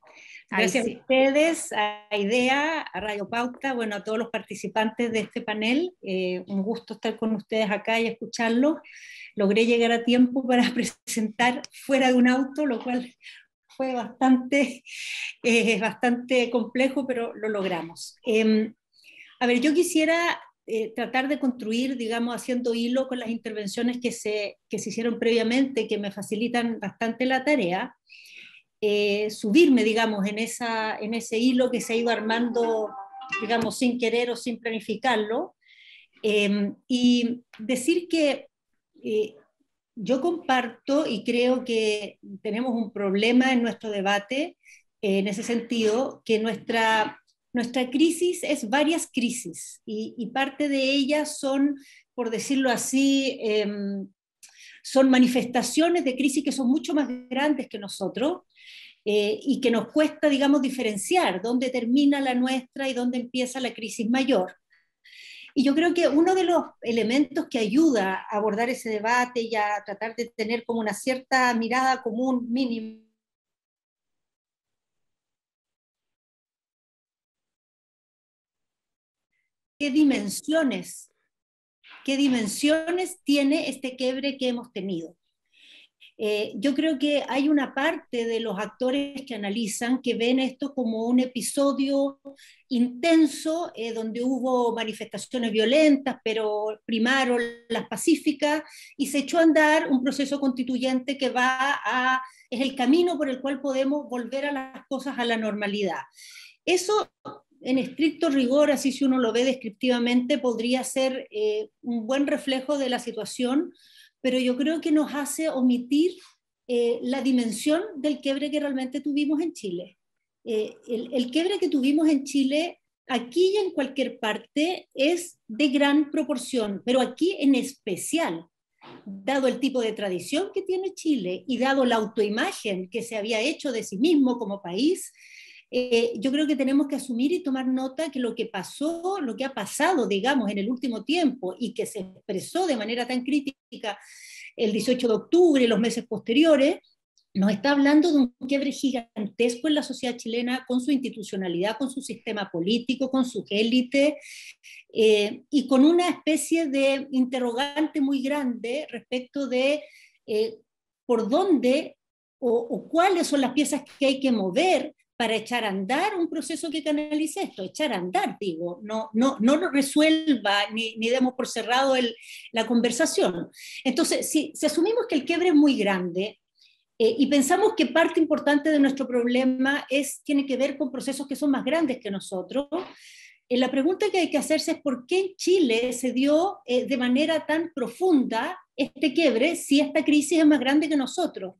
Gracias a ustedes, a IDEA, a Radio Pauta, bueno, a todos los participantes de este panel. Eh, un gusto estar con ustedes acá y escucharlos. Logré llegar a tiempo para presentar fuera de un auto, lo cual fue bastante, eh, bastante complejo, pero lo logramos. Em, a ver, yo quisiera eh, tratar de construir, digamos, haciendo hilo con las intervenciones que se, que se hicieron previamente, que me facilitan bastante la tarea. Eh, subirme, digamos, en, esa, en ese hilo que se ha ido armando, digamos, sin querer o sin planificarlo, em, y decir que eh, yo comparto y creo que tenemos un problema en nuestro debate en ese sentido, que nuestra, nuestra crisis es varias crisis y, parte de ellas son, por decirlo así, em, son manifestaciones de crisis que son mucho más grandes que nosotros eh, y que nos cuesta, digamos, diferenciar dónde termina la nuestra y dónde empieza la crisis mayor. Y yo creo que uno de los elementos que ayuda a abordar ese debate y a tratar de tener como una cierta mirada común mínima qué dimensiones, qué dimensiones tiene este quiebre que hemos tenido. Eh, yo creo que hay una parte de los actores que analizan que ven esto como un episodio intenso, eh, donde hubo manifestaciones violentas, pero primaron las pacíficas, y se echó a andar un proceso constituyente que va a, es el camino por el cual podemos volver a las cosas a la normalidad. Eso en estricto rigor, así si uno lo ve descriptivamente, podría ser eh, un buen reflejo de la situación, pero yo creo que nos hace omitir eh, la dimensión del quiebre que realmente tuvimos en Chile. Eh, el, el quiebre que tuvimos en Chile, aquí y en cualquier parte, es de gran proporción, pero aquí en especial, dado el tipo de tradición que tiene Chile y dado la autoimagen que se había hecho de sí mismo como país, eh, yo creo que tenemos que asumir y tomar nota que lo que pasó, lo que ha pasado, digamos, en el último tiempo y que se expresó de manera tan crítica el 18 de octubre y los meses posteriores, nos está hablando de un quiebre gigantesco en la sociedad chilena con su institucionalidad, con su sistema político, con su élite eh, y con una especie de interrogante muy grande respecto de eh, por dónde o, o, cuáles son las piezas que hay que mover para echar a andar un proceso que canalice esto, echar a andar, digo, no, no, no lo resuelva ni, ni demos por cerrado el, la conversación. Entonces, si, si, asumimos que el quiebre es muy grande eh, y pensamos que parte importante de nuestro problema es, tiene que ver con procesos que son más grandes que nosotros, eh, la pregunta que hay que hacerse es por qué en Chile se dio eh, de manera tan profunda este quiebre si esta crisis es más grande que nosotros.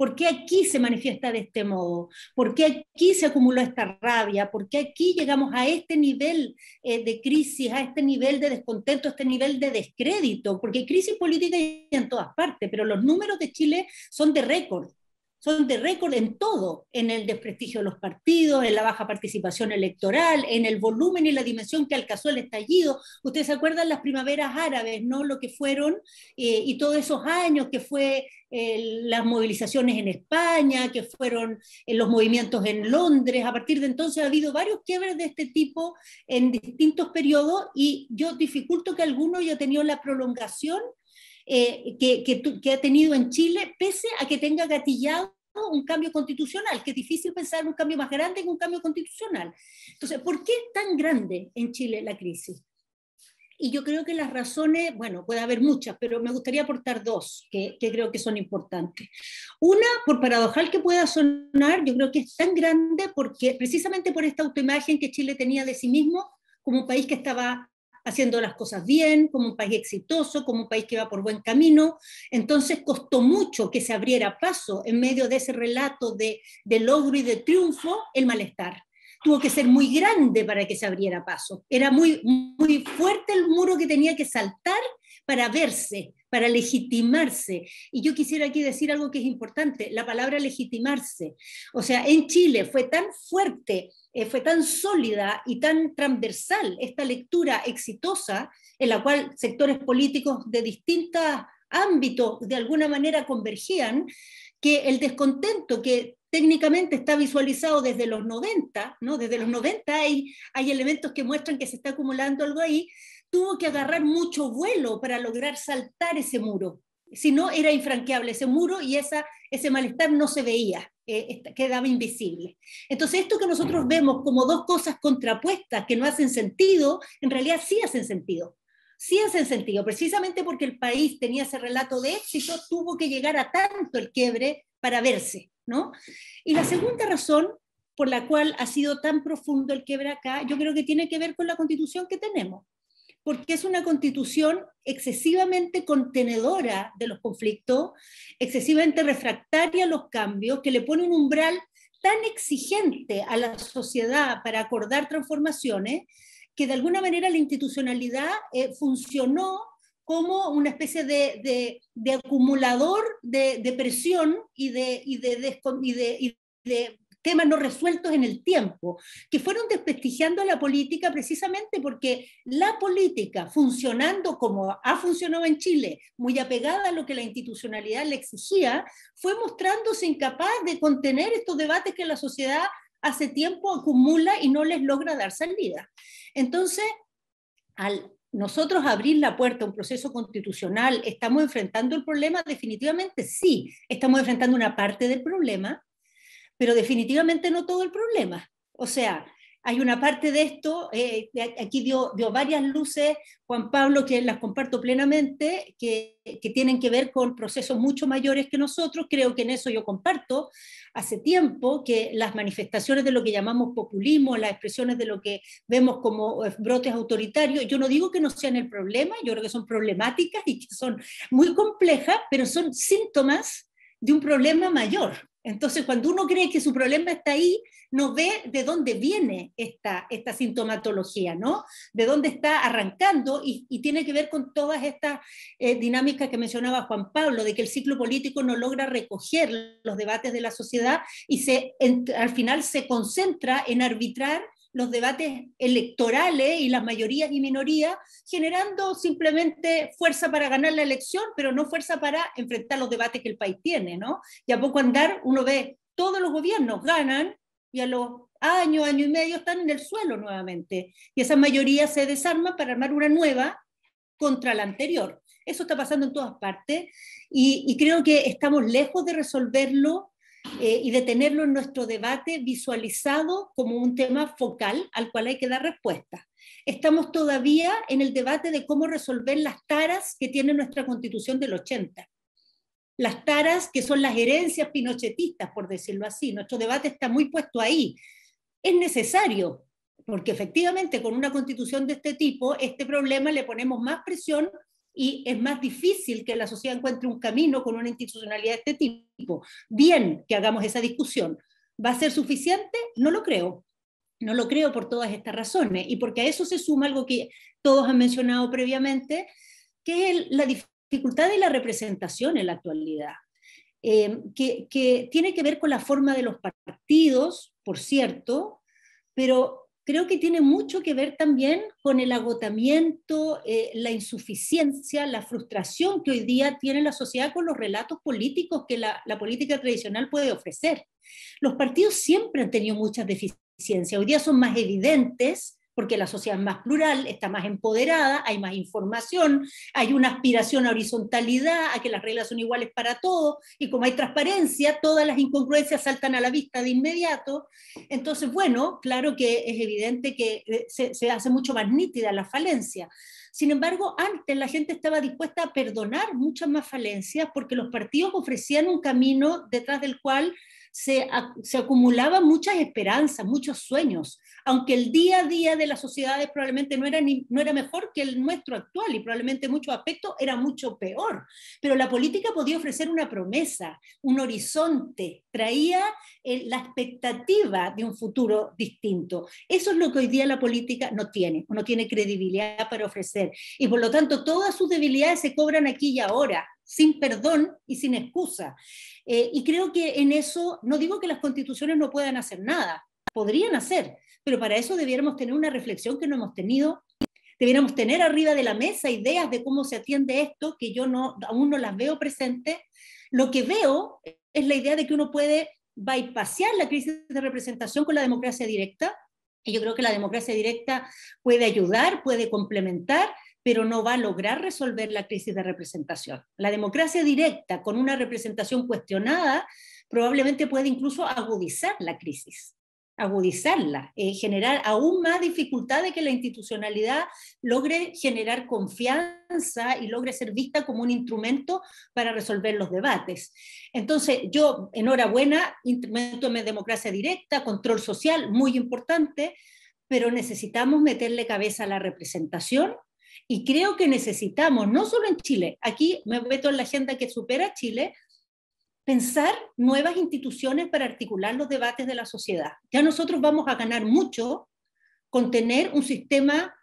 ¿Por qué aquí se manifiesta de este modo? ¿Por qué aquí se acumuló esta rabia? ¿Por qué aquí llegamos a este nivel eh, de crisis, a este nivel de descontento, a este nivel de descrédito? Porque crisis política hay en todas partes, pero los números de Chile son de récord son de récord en todo, en el desprestigio de los partidos, en la baja participación electoral, en el volumen y la dimensión que alcanzó el estallido. Ustedes se acuerdan las primaveras árabes, ¿no? Lo que fueron eh, y todos esos años que fue eh, las movilizaciones en España, que fueron eh, los movimientos en Londres. A partir de entonces ha habido varios quiebres de este tipo en distintos periodos y yo dificulto que alguno haya tenido la prolongación eh, que, que, ha tenido en Chile, pese a que tenga gatillado un cambio constitucional, que es difícil pensar en un cambio más grande que un cambio constitucional. Entonces, ¿por qué es tan grande en Chile la crisis? y yo creo que las razones, bueno, puede haber muchas, pero me gustaría aportar dos que, que, creo que son importantes. Una, por paradojal que pueda sonar, yo creo que es tan grande porque precisamente por esta autoimagen que Chile tenía de sí mismo como un país que estaba haciendo las cosas bien, como un país exitoso, como un país que va por buen camino. Entonces costó mucho que se abriera paso en medio de ese relato de, de logro y de triunfo el malestar tuvo que ser muy grande para que se abriera paso. Era muy, muy fuerte el muro que tenía que saltar para verse, para legitimarse. Y yo quisiera aquí decir algo que es importante, la palabra legitimarse. O sea, en Chile fue tan fuerte, eh, fue tan sólida y tan transversal esta lectura exitosa en la cual sectores políticos de distintos ámbitos de alguna manera convergían, que el descontento que técnicamente está visualizado desde los 90, ¿no? Desde los 90 hay, hay elementos que muestran que se está acumulando algo ahí, tuvo que agarrar mucho vuelo para lograr saltar ese muro. Si no, era infranqueable ese muro y esa, ese malestar no se veía, eh, quedaba invisible. Entonces, esto que nosotros vemos como dos cosas contrapuestas que no hacen sentido, en realidad sí hacen sentido. Sí hacen sentido, precisamente porque el país tenía ese relato de éxito, tuvo que llegar a tanto el quiebre para verse. Y la segunda razón por la cual ha sido tan profundo el quiebre acá, yo creo que tiene que ver con la constitución que tenemos, porque es una constitución excesivamente contenedora de los conflictos, excesivamente refractaria a los cambios, que le pone un umbral tan exigente a la sociedad para acordar transformaciones, que de alguna manera la institucionalidad eh, funcionó como una especie de, acumulador de, presión de, y, y de, temas no resueltos en el tiempo, que fueron desprestigiando la política precisamente porque la política, funcionando como ha funcionado en Chile, muy apegada a lo que la institucionalidad le exigía, fue mostrándose incapaz de contener estos debates que la sociedad hace tiempo acumula y no les logra dar salida. Entonces, al nosotros abrir la puerta a un proceso constitucional, ¿estamos enfrentando el problema? Definitivamente sí, estamos enfrentando una parte del problema, pero definitivamente no todo el problema. O sea, hay una parte de esto, eh, aquí dio, dio, varias luces Juan Pablo, que las comparto plenamente, que, que, tienen que ver con procesos mucho mayores que nosotros, creo que en eso yo comparto hace tiempo, que las manifestaciones de lo que llamamos populismo, las expresiones de lo que vemos como eh, brotes autoritarios, yo no digo que no sean el problema, yo creo que son problemáticas y que son muy complejas, pero son síntomas de un problema mayor. Entonces, cuando uno cree que su problema está ahí, no ve de dónde viene esta, esta sintomatología, ¿no? De dónde está arrancando y, tiene que ver con todas estas eh, dinámicas que mencionaba Juan Pablo, de que el ciclo político no logra recoger los debates de la sociedad y se, al final se concentra en arbitrar los debates electorales y las mayorías y minorías, generando simplemente fuerza para ganar la elección, pero no fuerza para enfrentar los debates que el país tiene, ¿no? Y a poco andar uno ve todos los gobiernos ganan y a los años, año y medio están en el suelo nuevamente. Y esa mayoría se desarma para armar una nueva contra la anterior. Eso está pasando en todas partes y, y creo que estamos lejos de resolverlo eh, y de tenerlo en nuestro debate visualizado como un tema focal al cual hay que dar respuesta. Estamos todavía en el debate de cómo resolver las taras que tiene nuestra constitución del 80 las taras que son las herencias pinochetistas, por decirlo así. Nuestro debate está muy puesto ahí. Es necesario, porque efectivamente con una constitución de este tipo, este problema le ponemos más presión y es más difícil que la sociedad encuentre un camino con una institucionalidad de este tipo. Bien que hagamos esa discusión. ¿Va a ser suficiente? No lo creo. No lo creo por todas estas razones y porque a eso se suma algo que todos han mencionado previamente, que es la dificultad de la representación en la actualidad, eh, que, que, tiene que ver con la forma de los partidos, por cierto, pero creo que tiene mucho que ver también con el agotamiento, eh, la insuficiencia, la frustración que hoy día tiene la sociedad con los relatos políticos que la, la política tradicional puede ofrecer. Los partidos siempre han tenido muchas deficiencias, hoy día son más evidentes porque la sociedad es más plural, está más empoderada, hay más información, hay una aspiración a horizontalidad, a que las reglas son iguales para todos, y como hay transparencia, todas las incongruencias saltan a la vista de inmediato. Entonces, bueno, claro que es evidente que eh, se, se hace mucho más nítida la falencia. Sin embargo, antes la gente estaba dispuesta a perdonar muchas más falencias porque los partidos ofrecían un camino detrás del cual se, acumulaban muchas esperanzas, muchos sueños, aunque el día a día de las sociedades probablemente no era, no era mejor que el nuestro actual y probablemente en muchos aspectos era mucho peor. Pero la política podía ofrecer una promesa, un horizonte, traía eh, la expectativa de un futuro distinto. Eso es lo que hoy día la política no tiene, no tiene credibilidad para ofrecer. Y por lo tanto, todas sus debilidades se cobran aquí y ahora sin perdón y sin excusa. Eh, y creo que en eso, no digo que las constituciones no puedan hacer nada, podrían hacer, pero para eso debiéramos tener una reflexión que no hemos tenido, debiéramos tener arriba de la mesa ideas de cómo se atiende esto, que yo no, aún no las veo presentes. Lo que veo es la idea de que uno puede bypassar la crisis de representación con la democracia directa, y yo creo que la democracia directa puede ayudar, puede complementar, pero no va a lograr resolver la crisis de representación. La democracia directa con una representación cuestionada probablemente puede incluso agudizar la crisis, agudizarla, eh, generar aún más dificultad de que la institucionalidad logre generar confianza y logre ser vista como un instrumento para resolver los debates. Entonces, yo, enhorabuena, instrumento de democracia directa, control social, muy importante, pero necesitamos meterle cabeza a la representación y creo que necesitamos, no solo en Chile, aquí me meto en la agenda que supera Chile, pensar nuevas instituciones para articular los debates de la sociedad. Ya nosotros vamos a ganar mucho con tener un sistema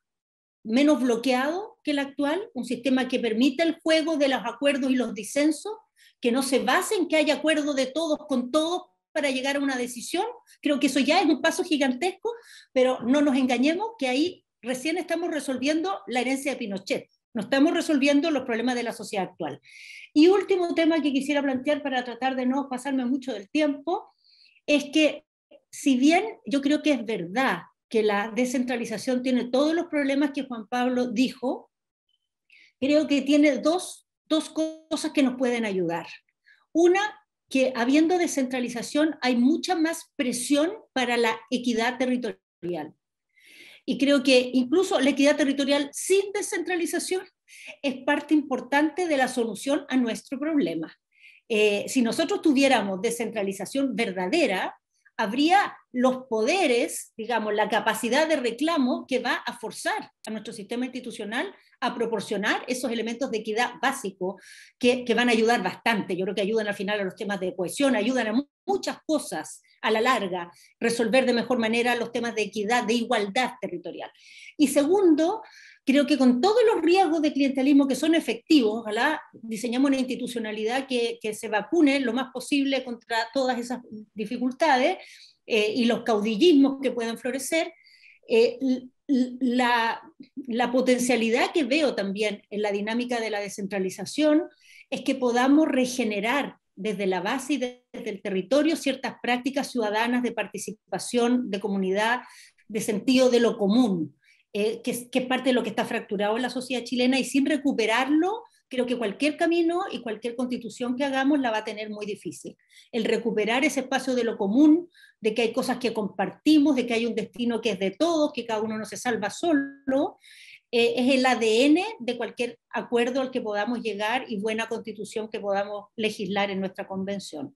menos bloqueado que el actual, un sistema que permita el juego de los acuerdos y los disensos, que no se base en que haya acuerdo de todos con todos para llegar a una decisión. Creo que eso ya es un paso gigantesco, pero no nos engañemos que ahí recién estamos resolviendo la herencia de Pinochet, no estamos resolviendo los problemas de la sociedad actual. Y último tema que quisiera plantear para tratar de no pasarme mucho del tiempo, es que si bien yo creo que es verdad que la descentralización tiene todos los problemas que Juan Pablo dijo, creo que tiene dos, dos cosas que nos pueden ayudar. Una, que habiendo descentralización hay mucha más presión para la equidad territorial. Y creo que incluso la equidad territorial sin descentralización es parte importante de la solución a nuestro problema. Eh, si nosotros tuviéramos descentralización verdadera, habría los poderes, digamos, la capacidad de reclamo que va a forzar a nuestro sistema institucional a proporcionar esos elementos de equidad básicos que, que, van a ayudar bastante. Yo creo que ayudan al final a los temas de cohesión, ayudan a muchas cosas a la larga, resolver de mejor manera los temas de equidad, de igualdad territorial. Y segundo, creo que con todos los riesgos de clientelismo que son efectivos, ojalá diseñamos una institucionalidad que, que se vacune lo más posible contra todas esas dificultades eh, y los caudillismos que puedan florecer. Eh, la, la potencialidad que veo también en la dinámica de la descentralización es que podamos regenerar desde la base y desde el territorio ciertas prácticas ciudadanas de participación, de comunidad, de sentido de lo común, eh, que, es, parte de lo que está fracturado en la sociedad chilena y sin recuperarlo, creo que cualquier camino y cualquier constitución que hagamos la va a tener muy difícil. El recuperar ese espacio de lo común, de que hay cosas que compartimos, de que hay un destino que es de todos, que cada uno no se salva solo, eh, es el ADN de cualquier acuerdo al que podamos llegar y buena constitución que podamos legislar en nuestra convención.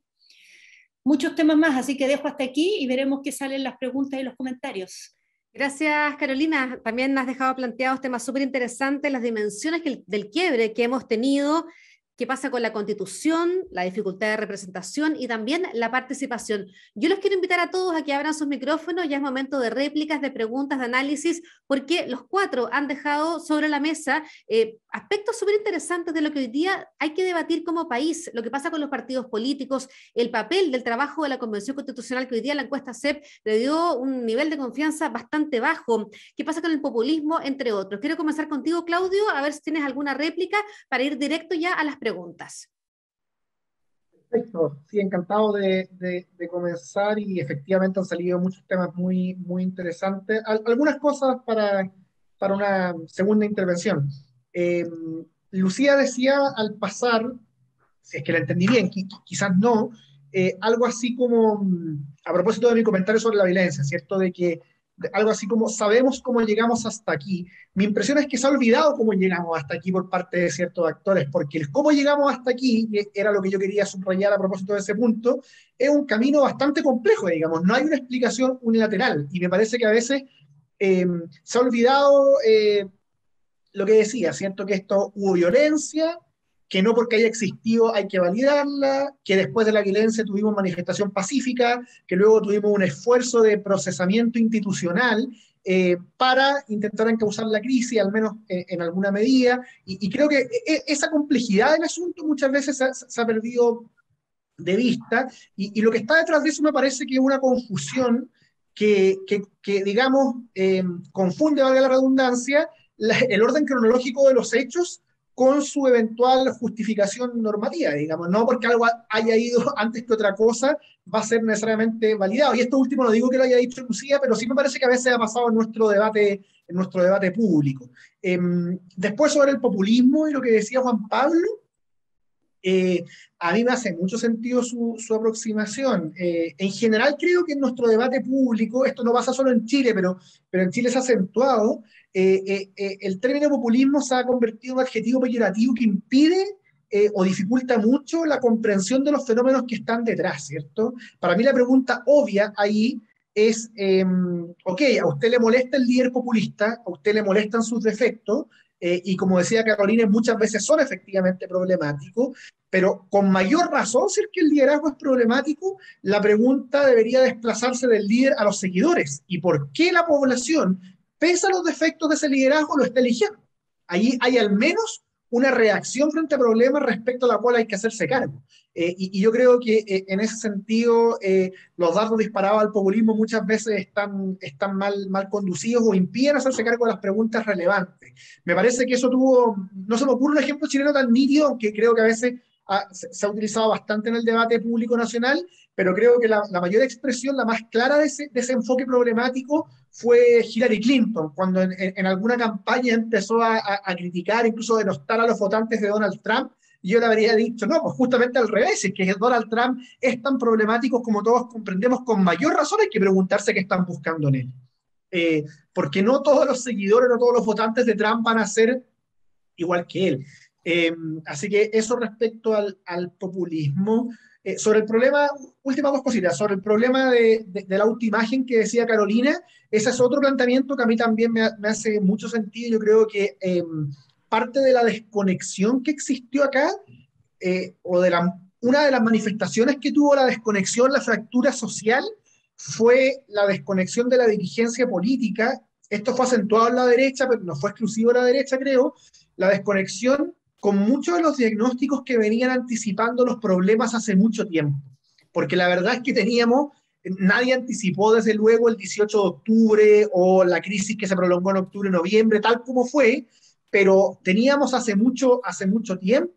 Muchos temas más, así que dejo hasta aquí y veremos qué salen las preguntas y los comentarios. Gracias, Carolina. También has dejado planteados temas súper interesantes, las dimensiones del quiebre que hemos tenido qué pasa con la constitución, la dificultad de representación y también la participación. Yo los quiero invitar a todos a que abran sus micrófonos, ya es momento de réplicas, de preguntas, de análisis, porque los cuatro han dejado sobre la mesa eh, aspectos súper interesantes de lo que hoy día hay que debatir como país, lo que pasa con los partidos políticos, el papel del trabajo de la Convención Constitucional, que hoy día la encuesta CEP le dio un nivel de confianza bastante bajo, qué pasa con el populismo, entre otros. Quiero comenzar contigo, Claudio, a ver si tienes alguna réplica para ir directo ya a las preguntas preguntas. Perfecto, sí, encantado de, comenzar y efectivamente han salido muchos temas muy, muy interesantes. algunas cosas para, para una segunda intervención. Eh, Lucía decía al pasar, si es que la entendí bien, quizás no, eh, algo así como, mm, a propósito de mi comentario sobre la violencia, ¿cierto? De que algo así como sabemos cómo llegamos hasta aquí. Mi impresión es que se ha olvidado cómo llegamos hasta aquí por parte de ciertos actores, porque el cómo llegamos hasta aquí, que era lo que yo quería subrayar a propósito de ese punto, es un camino bastante complejo, digamos, no hay una explicación unilateral y me parece que a veces eh, se ha olvidado eh, lo que decía, ¿cierto? Que esto hubo violencia, que no porque haya existido hay que validarla, que después de la violencia tuvimos manifestación pacífica, que luego tuvimos un esfuerzo de procesamiento institucional eh, para intentar encauzar la crisis, al menos eh, en alguna medida, y, creo que e, e, esa complejidad del asunto muchas veces se, ha perdido de vista, y, lo que está detrás de eso me parece que es una confusión que, que, digamos, eh, confunde, valga la redundancia, el orden cronológico de los hechos con su eventual justificación normativa, digamos, no porque algo haya ido antes que otra cosa va a ser necesariamente validado. Y esto último no digo que lo haya dicho Lucía, pero sí me parece que a veces ha pasado en nuestro debate, en nuestro debate público. Em, después sobre el populismo y lo que decía Juan Pablo, eh, a mí me hace mucho sentido su, su aproximación. Eh, en general creo que en nuestro debate público, esto no pasa solo en Chile, pero, pero en Chile ha acentuado, eh, eh, eh, el término populismo se ha convertido en un adjetivo peyorativo que impide o dificulta mucho la comprensión de los fenómenos que están detrás, ¿cierto? Para mí la pregunta obvia ahí es, em, ok, a usted le molesta el líder populista, a usted le molestan sus defectos, y como decía Carolina, muchas veces son efectivamente problemáticos, pero con mayor razón, si es que el liderazgo es problemático, la pregunta debería desplazarse del líder a los seguidores. ¿Y por qué la población pese a los defectos de ese liderazgo, lo está eligiendo. Allí hay al menos una reacción frente a problemas respecto a la cual hay que hacerse cargo. Eh, y, yo creo que eh, en ese sentido eh, los datos disparados al populismo muchas veces están, están mal, mal conducidos o impiden hacerse cargo de las preguntas relevantes. Me parece que eso tuvo, no se me ocurre un ejemplo chileno tan nítido, aunque creo que a veces se, ha utilizado bastante en el debate público nacional, pero creo que la, mayor expresión, la más clara de ese, enfoque problemático fue Hillary Clinton, cuando en, alguna campaña empezó a, criticar, incluso denostar a los votantes de Donald Trump, y yo le habría dicho, no, pues justamente al revés, es que Donald Trump es tan problemático como todos comprendemos, con mayor razón hay que preguntarse qué están buscando en él. Eh, porque no todos los seguidores, no todos los votantes de Trump van a ser igual que él. Em, así que eso respecto al, al populismo. Eh, sobre el problema, últimas dos cositas, sobre el problema de, de, la autoimagen que decía Carolina, ese es otro planteamiento que a mí también me, hace mucho sentido. Yo creo que em, parte de la desconexión que existió acá, eh, o de una de las manifestaciones que tuvo la desconexión, la fractura social, fue la desconexión de la dirigencia política. Esto fue acentuado en la derecha, pero no fue exclusivo de la derecha, creo. La desconexión con muchos de los diagnósticos que venían anticipando los problemas hace mucho tiempo. Porque la verdad es que teníamos, nadie anticipó desde luego el 18 de octubre o la crisis que se prolongó en octubre, noviembre, tal como fue, pero teníamos hace mucho, hace mucho tiempo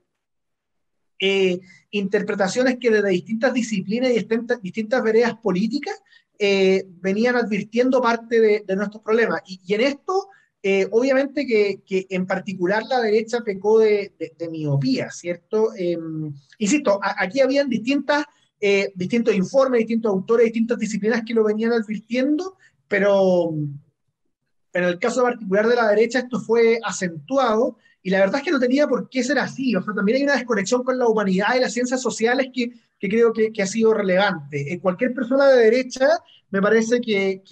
eh, interpretaciones que desde distintas disciplinas y distintas, veredas políticas eh, venían advirtiendo parte de, nuestros problemas. Y, y en esto eh, obviamente que, en particular la derecha pecó de, miopía, ¿cierto? Em, insisto, aquí habían distintas, eh, distintos informes, distintos autores, distintas disciplinas que lo venían advirtiendo, pero en el caso particular de la derecha esto fue acentuado y la verdad es que no tenía por qué ser así. O sea, también hay una desconexión con la humanidad y las ciencias sociales que, que creo que, que, ha sido relevante. Eh, cualquier persona de derecha me parece que,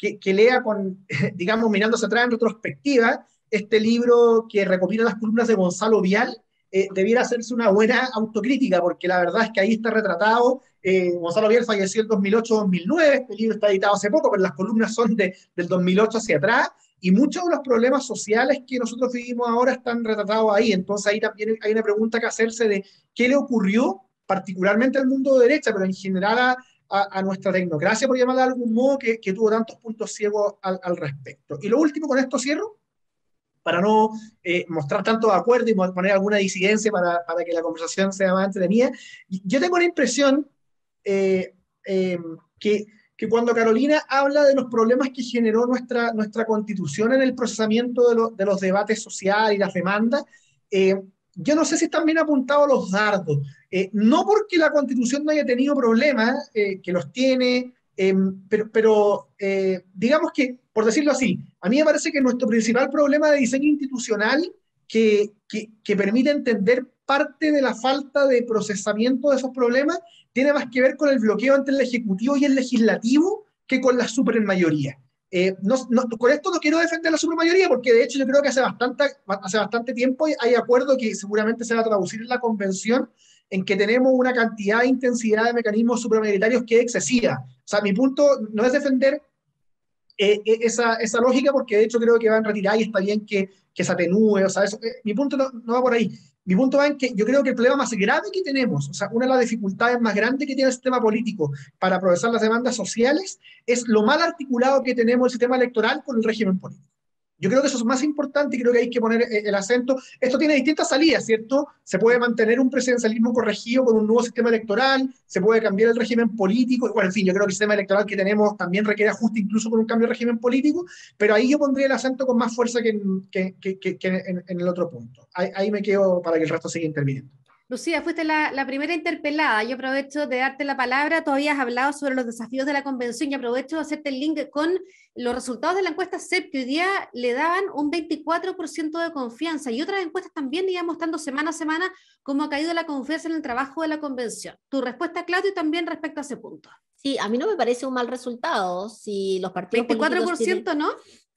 que que, lea con, digamos, mirándose atrás en retrospectiva, este libro que recopila las columnas de Gonzalo Vial, eh, debiera hacerse una buena autocrítica, porque la verdad es que ahí está retratado. Eh, Gonzalo Vial falleció en 2008-2009, este libro está editado hace poco, pero las columnas son de, del 2008 hacia atrás, y muchos de los problemas sociales que nosotros vivimos ahora están retratados ahí. Entonces ahí también hay una pregunta que hacerse de qué le ocurrió particularmente al mundo de derecha, pero en general a, a, nuestra tecnocracia, por llamarla de algún modo, que, tuvo tantos puntos ciegos al, respecto. Y lo último, con esto cierro, para no eh, mostrar tanto acuerdo y poner alguna disidencia para, para, que la conversación sea más entretenida. Yo tengo la impresión eh, eh, que, que, cuando Carolina habla de los problemas que generó nuestra, nuestra constitución en el procesamiento de, lo, de los debates sociales y las demandas, yo no sé si están bien apuntados los dardos. no porque la constitución no haya tenido problemas, que los tiene, pero, pero digamos que por decirlo así, a mí me parece que nuestro principal problema de diseño institucional que, que, permite entender parte de la falta de procesamiento de esos problemas tiene más que ver con el bloqueo entre el Ejecutivo y el Legislativo que con la supermayoría. Eh, no, con esto no quiero defender la supermayoría porque de hecho yo creo que hace bastante, hace bastante tiempo hay acuerdo que seguramente se va a traducir en la convención en que tenemos una cantidad de intensidad de mecanismos supramayoritarios que es excesiva. O sea, mi punto no es defender eh, eh, esa, esa, lógica, porque de hecho creo que va en retirar y está bien que, que se atenúe, o sea, eso, eh, mi punto no, no, va por ahí. Mi punto va en que yo creo que el problema más grave que tenemos, o sea, una de las dificultades más grandes que tiene el sistema político para procesar las demandas sociales, es lo mal articulado que tenemos el sistema electoral con el régimen político. Yo creo que eso es más importante y creo que hay que poner eh, el acento. Esto tiene distintas salidas, ¿cierto? Se puede mantener un presidencialismo corregido con un nuevo sistema electoral, se puede cambiar el régimen político. Bueno, en fin, yo creo que el sistema electoral que tenemos también requiere ajuste incluso con un cambio de régimen político, pero ahí yo pondría el acento con más fuerza que en, que, que, en, el otro punto. Ahí me quedo para que el resto siga interviniendo. Lucía, fuiste la, la, primera interpelada. Yo aprovecho de darte la palabra. Todavía has hablado sobre los desafíos de la convención y aprovecho de hacerte el link con los resultados de la encuesta CEP, que hoy día le daban un 24% de confianza y otras encuestas también iban mostrando semana a semana cómo ha caído la confianza en el trabajo de la convención. Tu respuesta, Claudio, también respecto a ese punto. Sí, a mí no me parece un mal resultado si los partidos 24%, tienen... ¿no?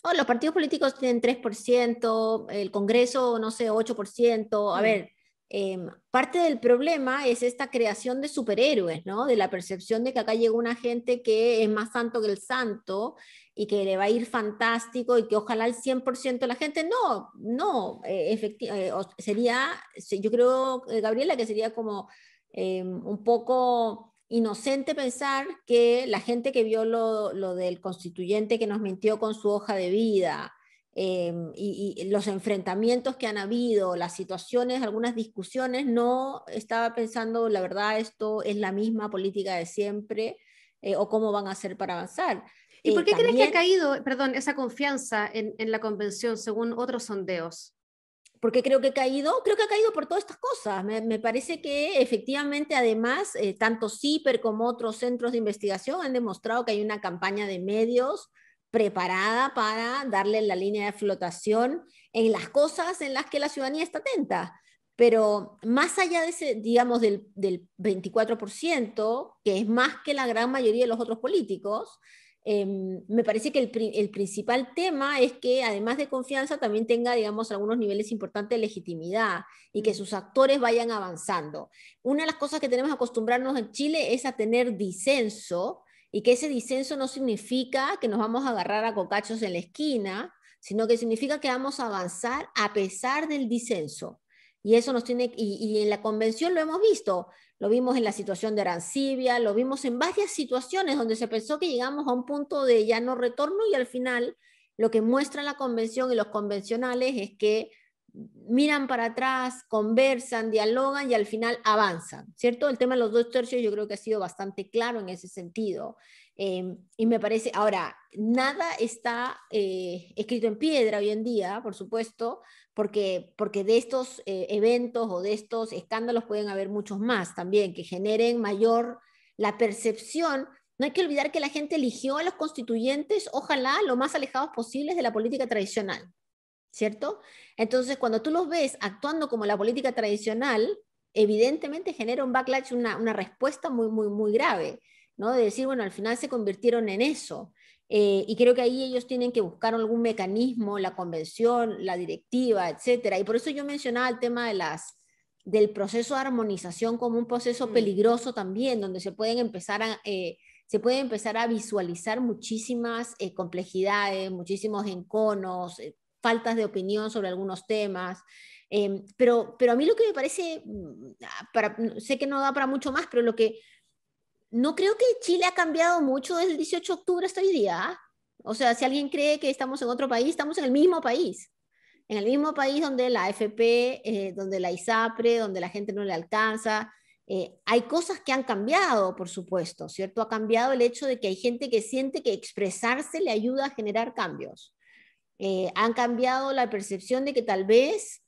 Oh, los partidos políticos tienen 3%, el Congreso, no sé, 8%. A mm. ver, Em, parte del problema es esta creación de superhéroes, ¿no? De la percepción de que acá llega una gente que es más santo que el santo y que le va a ir fantástico y que ojalá el 100% de la gente, no, no, eh, eh sería, yo creo, eh, Gabriela, que sería como em, un poco inocente pensar que la gente que vio lo, lo del constituyente que nos mintió con su hoja de vida, Em, y, los enfrentamientos que han habido, las situaciones, algunas discusiones, no estaba pensando, la verdad, esto es la misma política de siempre eh, o cómo van a hacer para avanzar. ¿Y por qué crees que ha caído, perdón, esa confianza en, en, la convención según otros sondeos? Porque creo que ha caído, creo que ha caído por todas estas cosas. Me, me parece que efectivamente, además, eh, tanto CIPER como otros centros de investigación han demostrado que hay una campaña de medios preparada para darle la línea de flotación en las cosas en las que la ciudadanía está atenta. Pero más allá de ese, digamos, del, del 24%, que es más que la gran mayoría de los otros políticos, em, me parece que el, el, principal tema es que además de confianza también tenga, digamos, algunos niveles importantes de legitimidad y que mm. sus actores vayan avanzando. Una de las cosas que tenemos que acostumbrarnos en Chile es a tener disenso y que ese disenso no significa que nos vamos a agarrar a cocachos en la esquina, sino que significa que vamos a avanzar a pesar del disenso. Y eso nos tiene, y, en la convención lo hemos visto, lo vimos en la situación de Arancibia, lo vimos en varias situaciones donde se pensó que llegamos a un punto de ya no retorno y al final lo que muestra la convención y los convencionales es que miran para atrás, conversan, dialogan y al final avanzan, ¿cierto? El tema de los dos tercios yo creo que ha sido bastante claro en ese sentido. Em, y me parece, ahora, nada está eh, escrito en piedra hoy en día, por supuesto, porque, porque de estos eh, eventos o de estos escándalos pueden haber muchos más también que generen mayor la percepción. No hay que olvidar que la gente eligió a los constituyentes, ojalá lo más alejados posibles de la política tradicional. ¿Cierto? Entonces, cuando tú los ves actuando como la política tradicional, evidentemente genera un backlash, una, una respuesta muy, muy, muy grave, ¿no? De decir, bueno, al final se convirtieron en eso. Eh, y creo que ahí ellos tienen que buscar algún mecanismo, la convención, la directiva, etcétera. Y por eso yo mencionaba el tema de las, del proceso de armonización como un proceso mm. peligroso también, donde se pueden empezar a, eh, se puede empezar a visualizar muchísimas eh, complejidades, muchísimos enconos, faltas de opinión sobre algunos temas. Em, pero, pero a mí lo que me parece, mm, ah, para, sé que no da para mucho más, pero lo que no creo que Chile ha cambiado mucho desde el 18 de octubre hasta hoy día. O sea, si alguien cree que estamos en otro país, estamos en el mismo país. en el mismo país donde la AFP, eh, donde la ISAPRE, donde la gente no le alcanza. Eh, hay cosas que han cambiado, por supuesto, ¿cierto? Ha cambiado el hecho de que hay gente que siente que expresarse le ayuda a generar cambios. Eh, han cambiado la percepción de que tal vez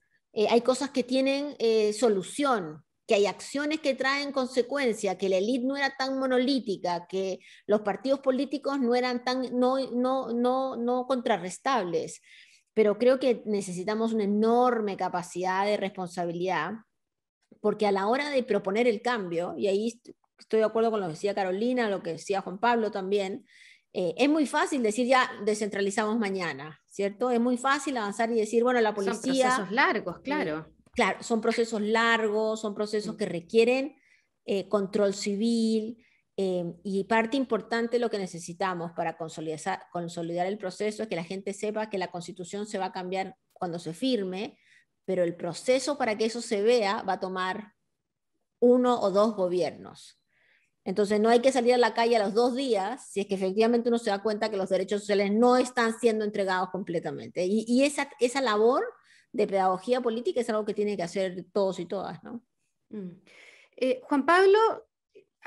hay cosas que tienen solución, que hay acciones que traen consecuencia, que la élite no era tan monolítica, que los partidos políticos no eran tan no, no, no, no contrarrestables. Pero creo que necesitamos una enorme capacidad de responsabilidad, porque a la hora de proponer el cambio, y ahí estoy de acuerdo con lo que decía Carolina, lo que decía Juan Pablo también, eh, es muy fácil decir ya descentralizamos mañana, ¿cierto? Es muy fácil avanzar y decir, bueno, la policía... Son procesos largos, claro. claro, son procesos largos, son procesos mm. que requieren eh, control civil, Em, y parte importante lo que necesitamos para consolidar, consolidar el proceso es que la gente sepa que la constitución se va a cambiar cuando se firme, pero el proceso para que eso se vea va a tomar uno o dos gobiernos. Entonces no hay que salir a la calle a los dos días si es que efectivamente uno se da cuenta que los derechos sociales no están siendo entregados completamente. Y, esa, esa labor de pedagogía política es algo que tiene que hacer todos y todas. ¿no? Mm. Eh, Juan Pablo,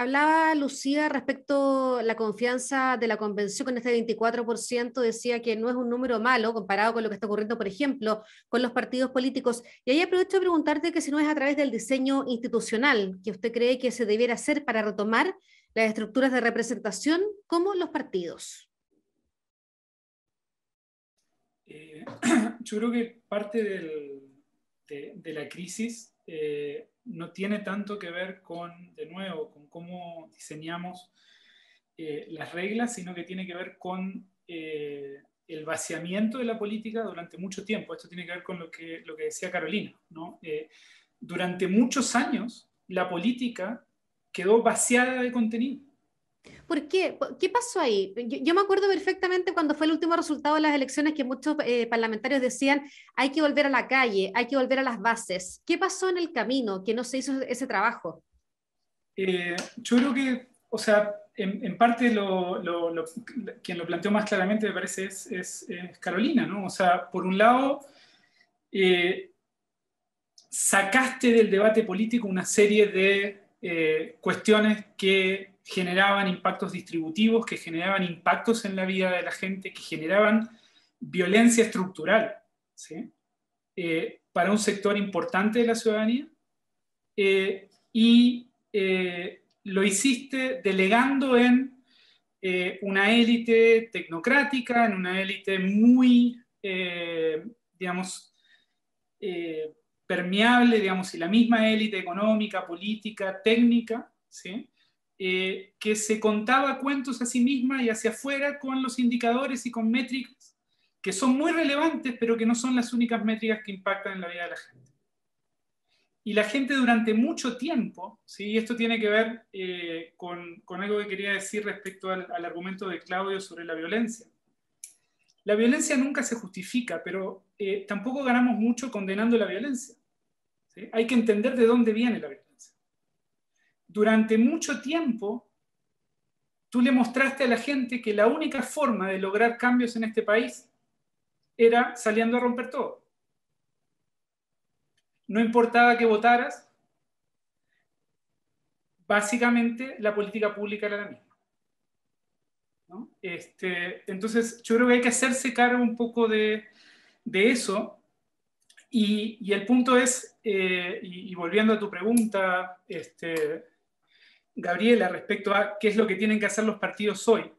Hablaba Lucía respecto a la confianza de la convención con este 24%, decía que no es un número malo comparado con lo que está ocurriendo, por ejemplo, con los partidos políticos. Y ahí aprovecho a preguntarte que si no es a través del diseño institucional que usted cree que se debiera hacer para retomar las estructuras de representación como los partidos. Eh, yo creo que parte de, la crisis eh, no tiene tanto que ver con, de nuevo, con cómo diseñamos eh, las reglas, sino que tiene que ver con eh, el vaciamiento de la política durante mucho tiempo. Esto tiene que ver con lo que, lo que decía Carolina. Eh, durante muchos años, la política quedó vaciada de contenido. ¿Por qué? ¿Qué pasó ahí? Yo, me acuerdo perfectamente cuando fue el último resultado de las elecciones que muchos eh, parlamentarios decían hay que volver a la calle, hay que volver a las bases. ¿Qué pasó en el camino que no se hizo ese trabajo? Eh, yo creo que, o sea, en, parte quien lo planteó más claramente me parece es, Carolina, ¿no? O sea, por un lado, eh, sacaste del debate político una serie de cuestiones que generaban impactos distributivos, que generaban impactos en la vida de la gente, que generaban violencia estructural eh, para un sector importante de la ciudadanía. Eh, y eh, lo hiciste delegando en una élite tecnocrática, en una élite muy, digamos, permeable, digamos, y la misma élite económica, política, técnica, ¿sí? Eh, que se contaba cuentos a sí misma y hacia afuera con los indicadores y con métricas que son muy relevantes, pero que no son las únicas métricas que impactan en la vida de la gente. Y la gente durante mucho tiempo, ¿sí? esto tiene que ver eh, con, con, algo que quería decir respecto al, argumento de Claudio sobre la violencia. La violencia nunca se justifica, pero eh, tampoco ganamos mucho condenando la violencia. Hay que entender de dónde viene la violencia durante mucho tiempo tú le mostraste a la gente que la única forma de lograr cambios en este país era saliendo a romper todo. No importaba que votaras, básicamente la política pública era la misma. Este, entonces, yo creo que hay que hacerse cargo un poco de, eso. Y, el punto es, eh, y, volviendo a tu pregunta, este, Gabriela, respecto a qué es lo que tienen que hacer los partidos hoy.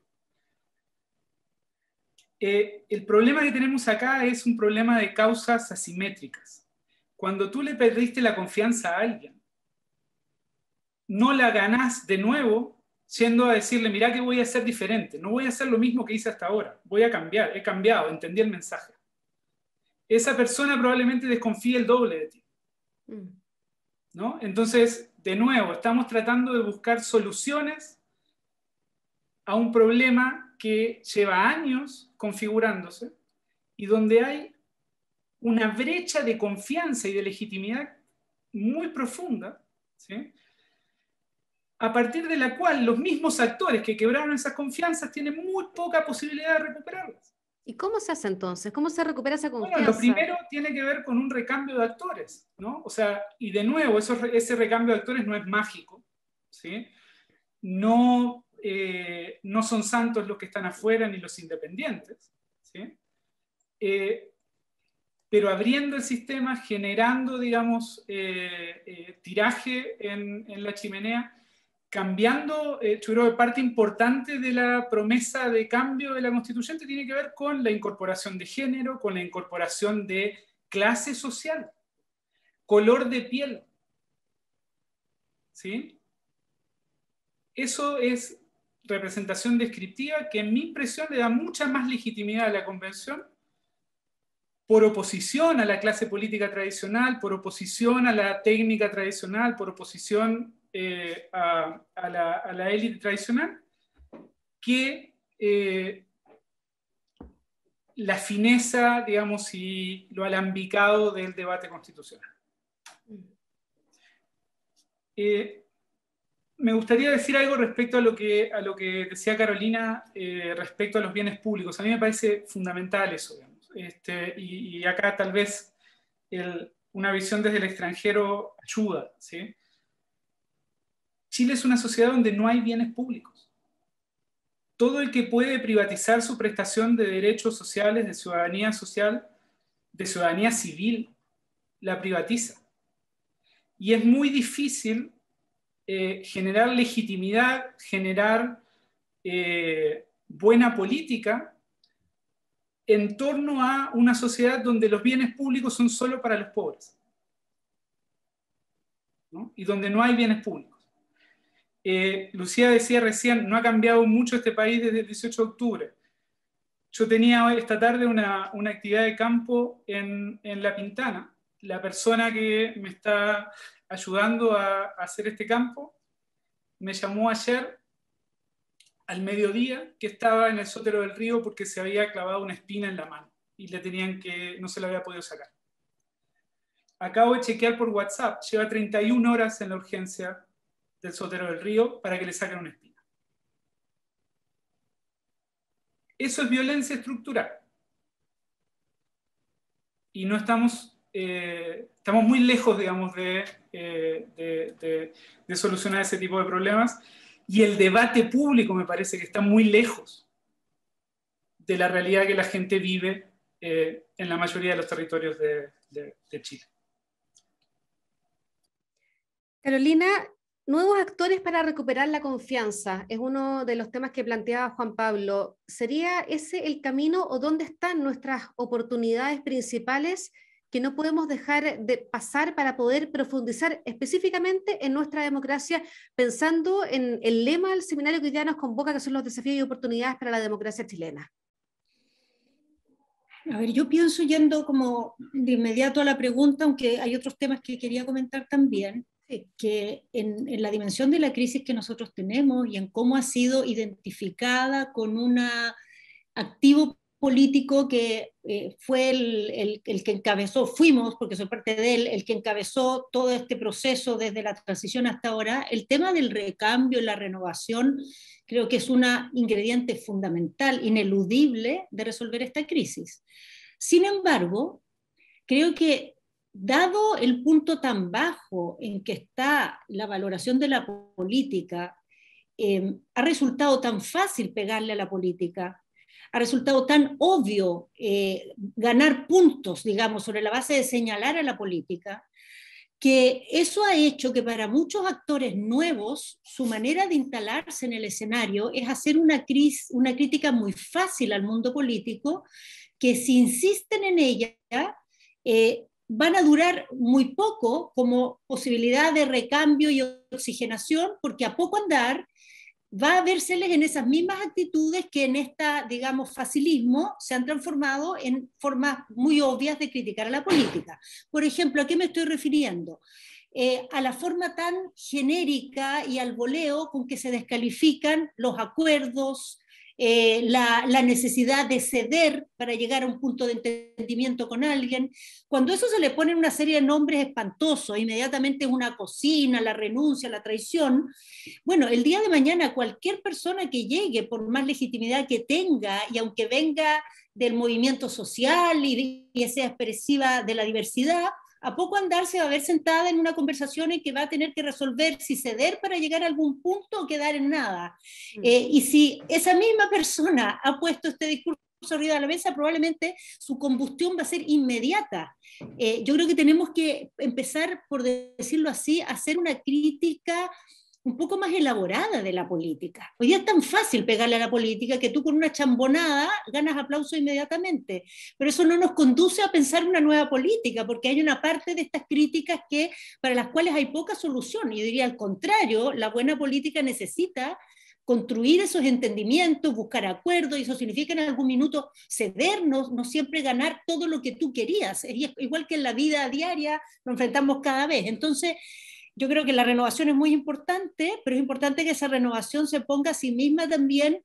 Eh, el problema que tenemos acá es un problema de causas asimétricas. Cuando tú le perdiste la confianza a alguien, no la ganás de nuevo siendo a decirle, mira que voy a hacer diferente, no voy a hacer lo mismo que hice hasta ahora, voy a cambiar, he cambiado, entendí el mensaje. Esa persona probablemente desconfíe el doble de ti. Mm. ¿no? Entonces, de nuevo, estamos tratando de buscar soluciones a un problema que lleva años configurándose y donde hay una brecha de confianza y de legitimidad muy profunda, a partir de la cual los mismos actores que quebraron esas confianzas tienen muy poca posibilidad de recuperarlas. ¿Y cómo se hace entonces? ¿Cómo se recupera esa confianza? Bueno, lo primero tiene que ver con un recambio de actores, ¿no? O sea, y de nuevo, eso, ese recambio de actores no es mágico, ¿sí? No, eh, no son santos los que están afuera ni los independientes, ¿sí? Eh, pero abriendo el sistema, generando, digamos, eh, tiraje en, en la chimenea, cambiando, eh, yo creo que parte importante de la promesa de cambio de la constituyente tiene que ver con la incorporación de género, con la incorporación de clase social, color de piel. ¿Sí? Eso es representación descriptiva que en mi impresión le da mucha más legitimidad a la convención por oposición a la clase política tradicional, por oposición a la técnica tradicional, por oposición eh, a, la, élite tradicional que eh, la fineza, digamos, y lo alambicado del debate constitucional. Eh, me gustaría decir algo respecto a lo que, a lo que decía Carolina respecto a los bienes públicos. A mí me parece fundamental eso, este, y, acá tal vez una visión desde el extranjero ayuda. ¿sí? Chile es una sociedad donde no hay bienes públicos. Todo el que puede privatizar su prestación de derechos sociales, de ciudadanía social, de ciudadanía civil, la privatiza. Y es muy difícil eh, generar legitimidad, generar eh, buena política en torno a una sociedad donde los bienes públicos son solo para los pobres y donde no hay bienes públicos. Eh, Lucía decía recién, no ha cambiado mucho este país desde el 18 de octubre. Yo tenía esta tarde una, actividad de campo en, La Pintana. La persona que me está ayudando a, hacer este campo me llamó ayer al mediodía que estaba en el sótero del río porque se había clavado una espina en la mano y le tenían que, no se la había podido sacar. Acabo de chequear por WhatsApp, lleva 31 horas en la urgencia del sotero del río para que le saquen una espina. Eso es violencia estructural. Y no estamos, eh, estamos muy lejos, digamos, de, eh, de, solucionar ese tipo de problemas. Y el debate público me parece que está muy lejos de la realidad que la gente vive eh, en la mayoría de los territorios de, Chile. Carolina, Nuevos actores para recuperar la confianza es uno de los temas que planteaba Juan Pablo. ¿Sería ese el camino o dónde están nuestras oportunidades principales que no podemos dejar de pasar para poder profundizar específicamente en nuestra democracia, pensando en el lema del seminario que hoy día nos convoca, que son los desafíos y oportunidades para la democracia chilena? A ver, yo pienso yendo como de inmediato a la pregunta, aunque hay otros temas que quería comentar también que en, la dimensión de la crisis que nosotros tenemos y en cómo ha sido identificada con un activo político que eh, fue el, el, que encabezó, fuimos, porque soy parte de él, el que encabezó todo este proceso desde la transición hasta ahora, el tema del recambio y la renovación creo que es un ingrediente fundamental, ineludible de resolver esta crisis. Sin embargo, creo que dado el punto tan bajo en que está la valoración de la política, em, ha resultado tan fácil pegarle a la política, ha resultado tan obvio eh, ganar puntos, digamos, sobre la base de señalar a la política, que eso ha hecho que para muchos actores nuevos su manera de instalarse en el escenario es hacer una, una crítica muy fácil al mundo político, que si insisten en ella, eh, van a durar muy poco como posibilidad de recambio y oxigenación, porque a poco andar va a vérseles en esas mismas actitudes que en esta, digamos, facilismo se han transformado en formas muy obvias de criticar a la política. Por ejemplo, ¿a qué me estoy refiriendo? Eh, a la forma tan genérica y al voleo con que se descalifican los acuerdos, eh, la, necesidad de ceder para llegar a un punto de entendimiento con alguien. Cuando eso se le pone una serie de nombres espantosos, inmediatamente es una cocina, la renuncia, la traición, bueno, el día de mañana cualquier persona que llegue, por más legitimidad que tenga, y aunque venga del movimiento social y, y sea expresiva de la diversidad, a poco andar se va a ver sentada en una conversación en que va a tener que resolver si ceder para llegar a algún punto o quedar en nada. Mm. Eh, y si esa misma persona ha puesto este discurso arriba de la mesa, probablemente su combustión va a ser inmediata. Eh, yo creo que tenemos que empezar, por decirlo así, a hacer una crítica un poco más elaborada de la política. Hoy día es tan fácil pegarle a la política que tú con una chambonada ganas aplauso inmediatamente, pero eso no nos conduce a pensar una nueva política, porque hay una parte de estas críticas que para las cuales hay poca solución. Yo diría al contrario, la buena política necesita construir esos entendimientos, buscar acuerdos, y eso significa en algún minuto cedernos, no siempre ganar todo lo que tú querías. igual que en la vida diaria, nos enfrentamos cada vez. Entonces, yo creo que la renovación es muy importante, pero es importante que esa renovación se ponga a sí misma también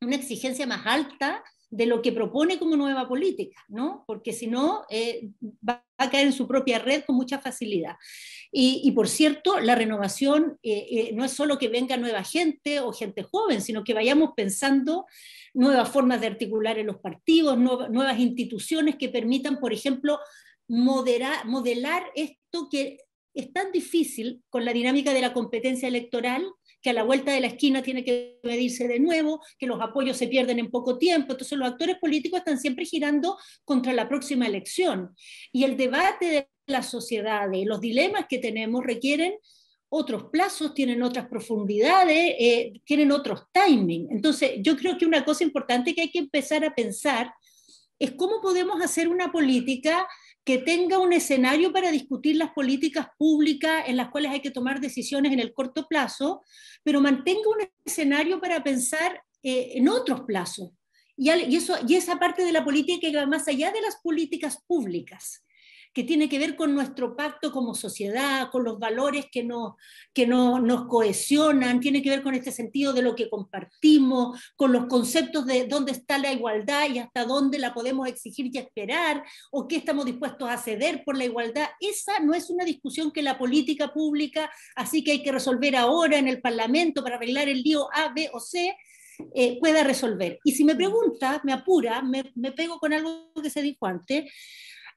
una exigencia más alta de lo que propone como nueva política, ¿no? Porque si no, eh, va a caer en su propia red con mucha facilidad. Y, por cierto, la renovación eh, eh, no es solo que venga nueva gente o gente joven, sino que vayamos pensando nuevas formas de articular en los partidos, nuevas instituciones que permitan, por ejemplo, modelar esto que es tan difícil con la dinámica de la competencia electoral que a la vuelta de la esquina tiene que medirse de nuevo, que los apoyos se pierden en poco tiempo. Entonces los actores políticos están siempre girando contra la próxima elección. Y el debate de la sociedad, y los dilemas que tenemos requieren otros plazos, tienen otras profundidades, eh, tienen otros timing. Entonces yo creo que una cosa importante que hay que empezar a pensar es cómo podemos hacer una política que tenga un escenario para discutir las políticas públicas en las cuales hay que tomar decisiones en el corto plazo, pero mantenga un escenario para pensar eh, en otros plazos. Y, eso, y esa parte de la política que va más allá de las políticas públicas que tiene que ver con nuestro pacto como sociedad, con los valores que, nos, que nos cohesionan, tiene que ver con este sentido de lo que compartimos, con los conceptos de dónde está la igualdad y hasta dónde la podemos exigir y esperar, o qué estamos dispuestos a ceder por la igualdad. Esa no es una discusión que la política pública, así que hay que resolver ahora en el Parlamento para arreglar el lío A, B o C, eh, pueda resolver. Y si me pregunta, me apura, me, me, pego con algo que se dijo antes,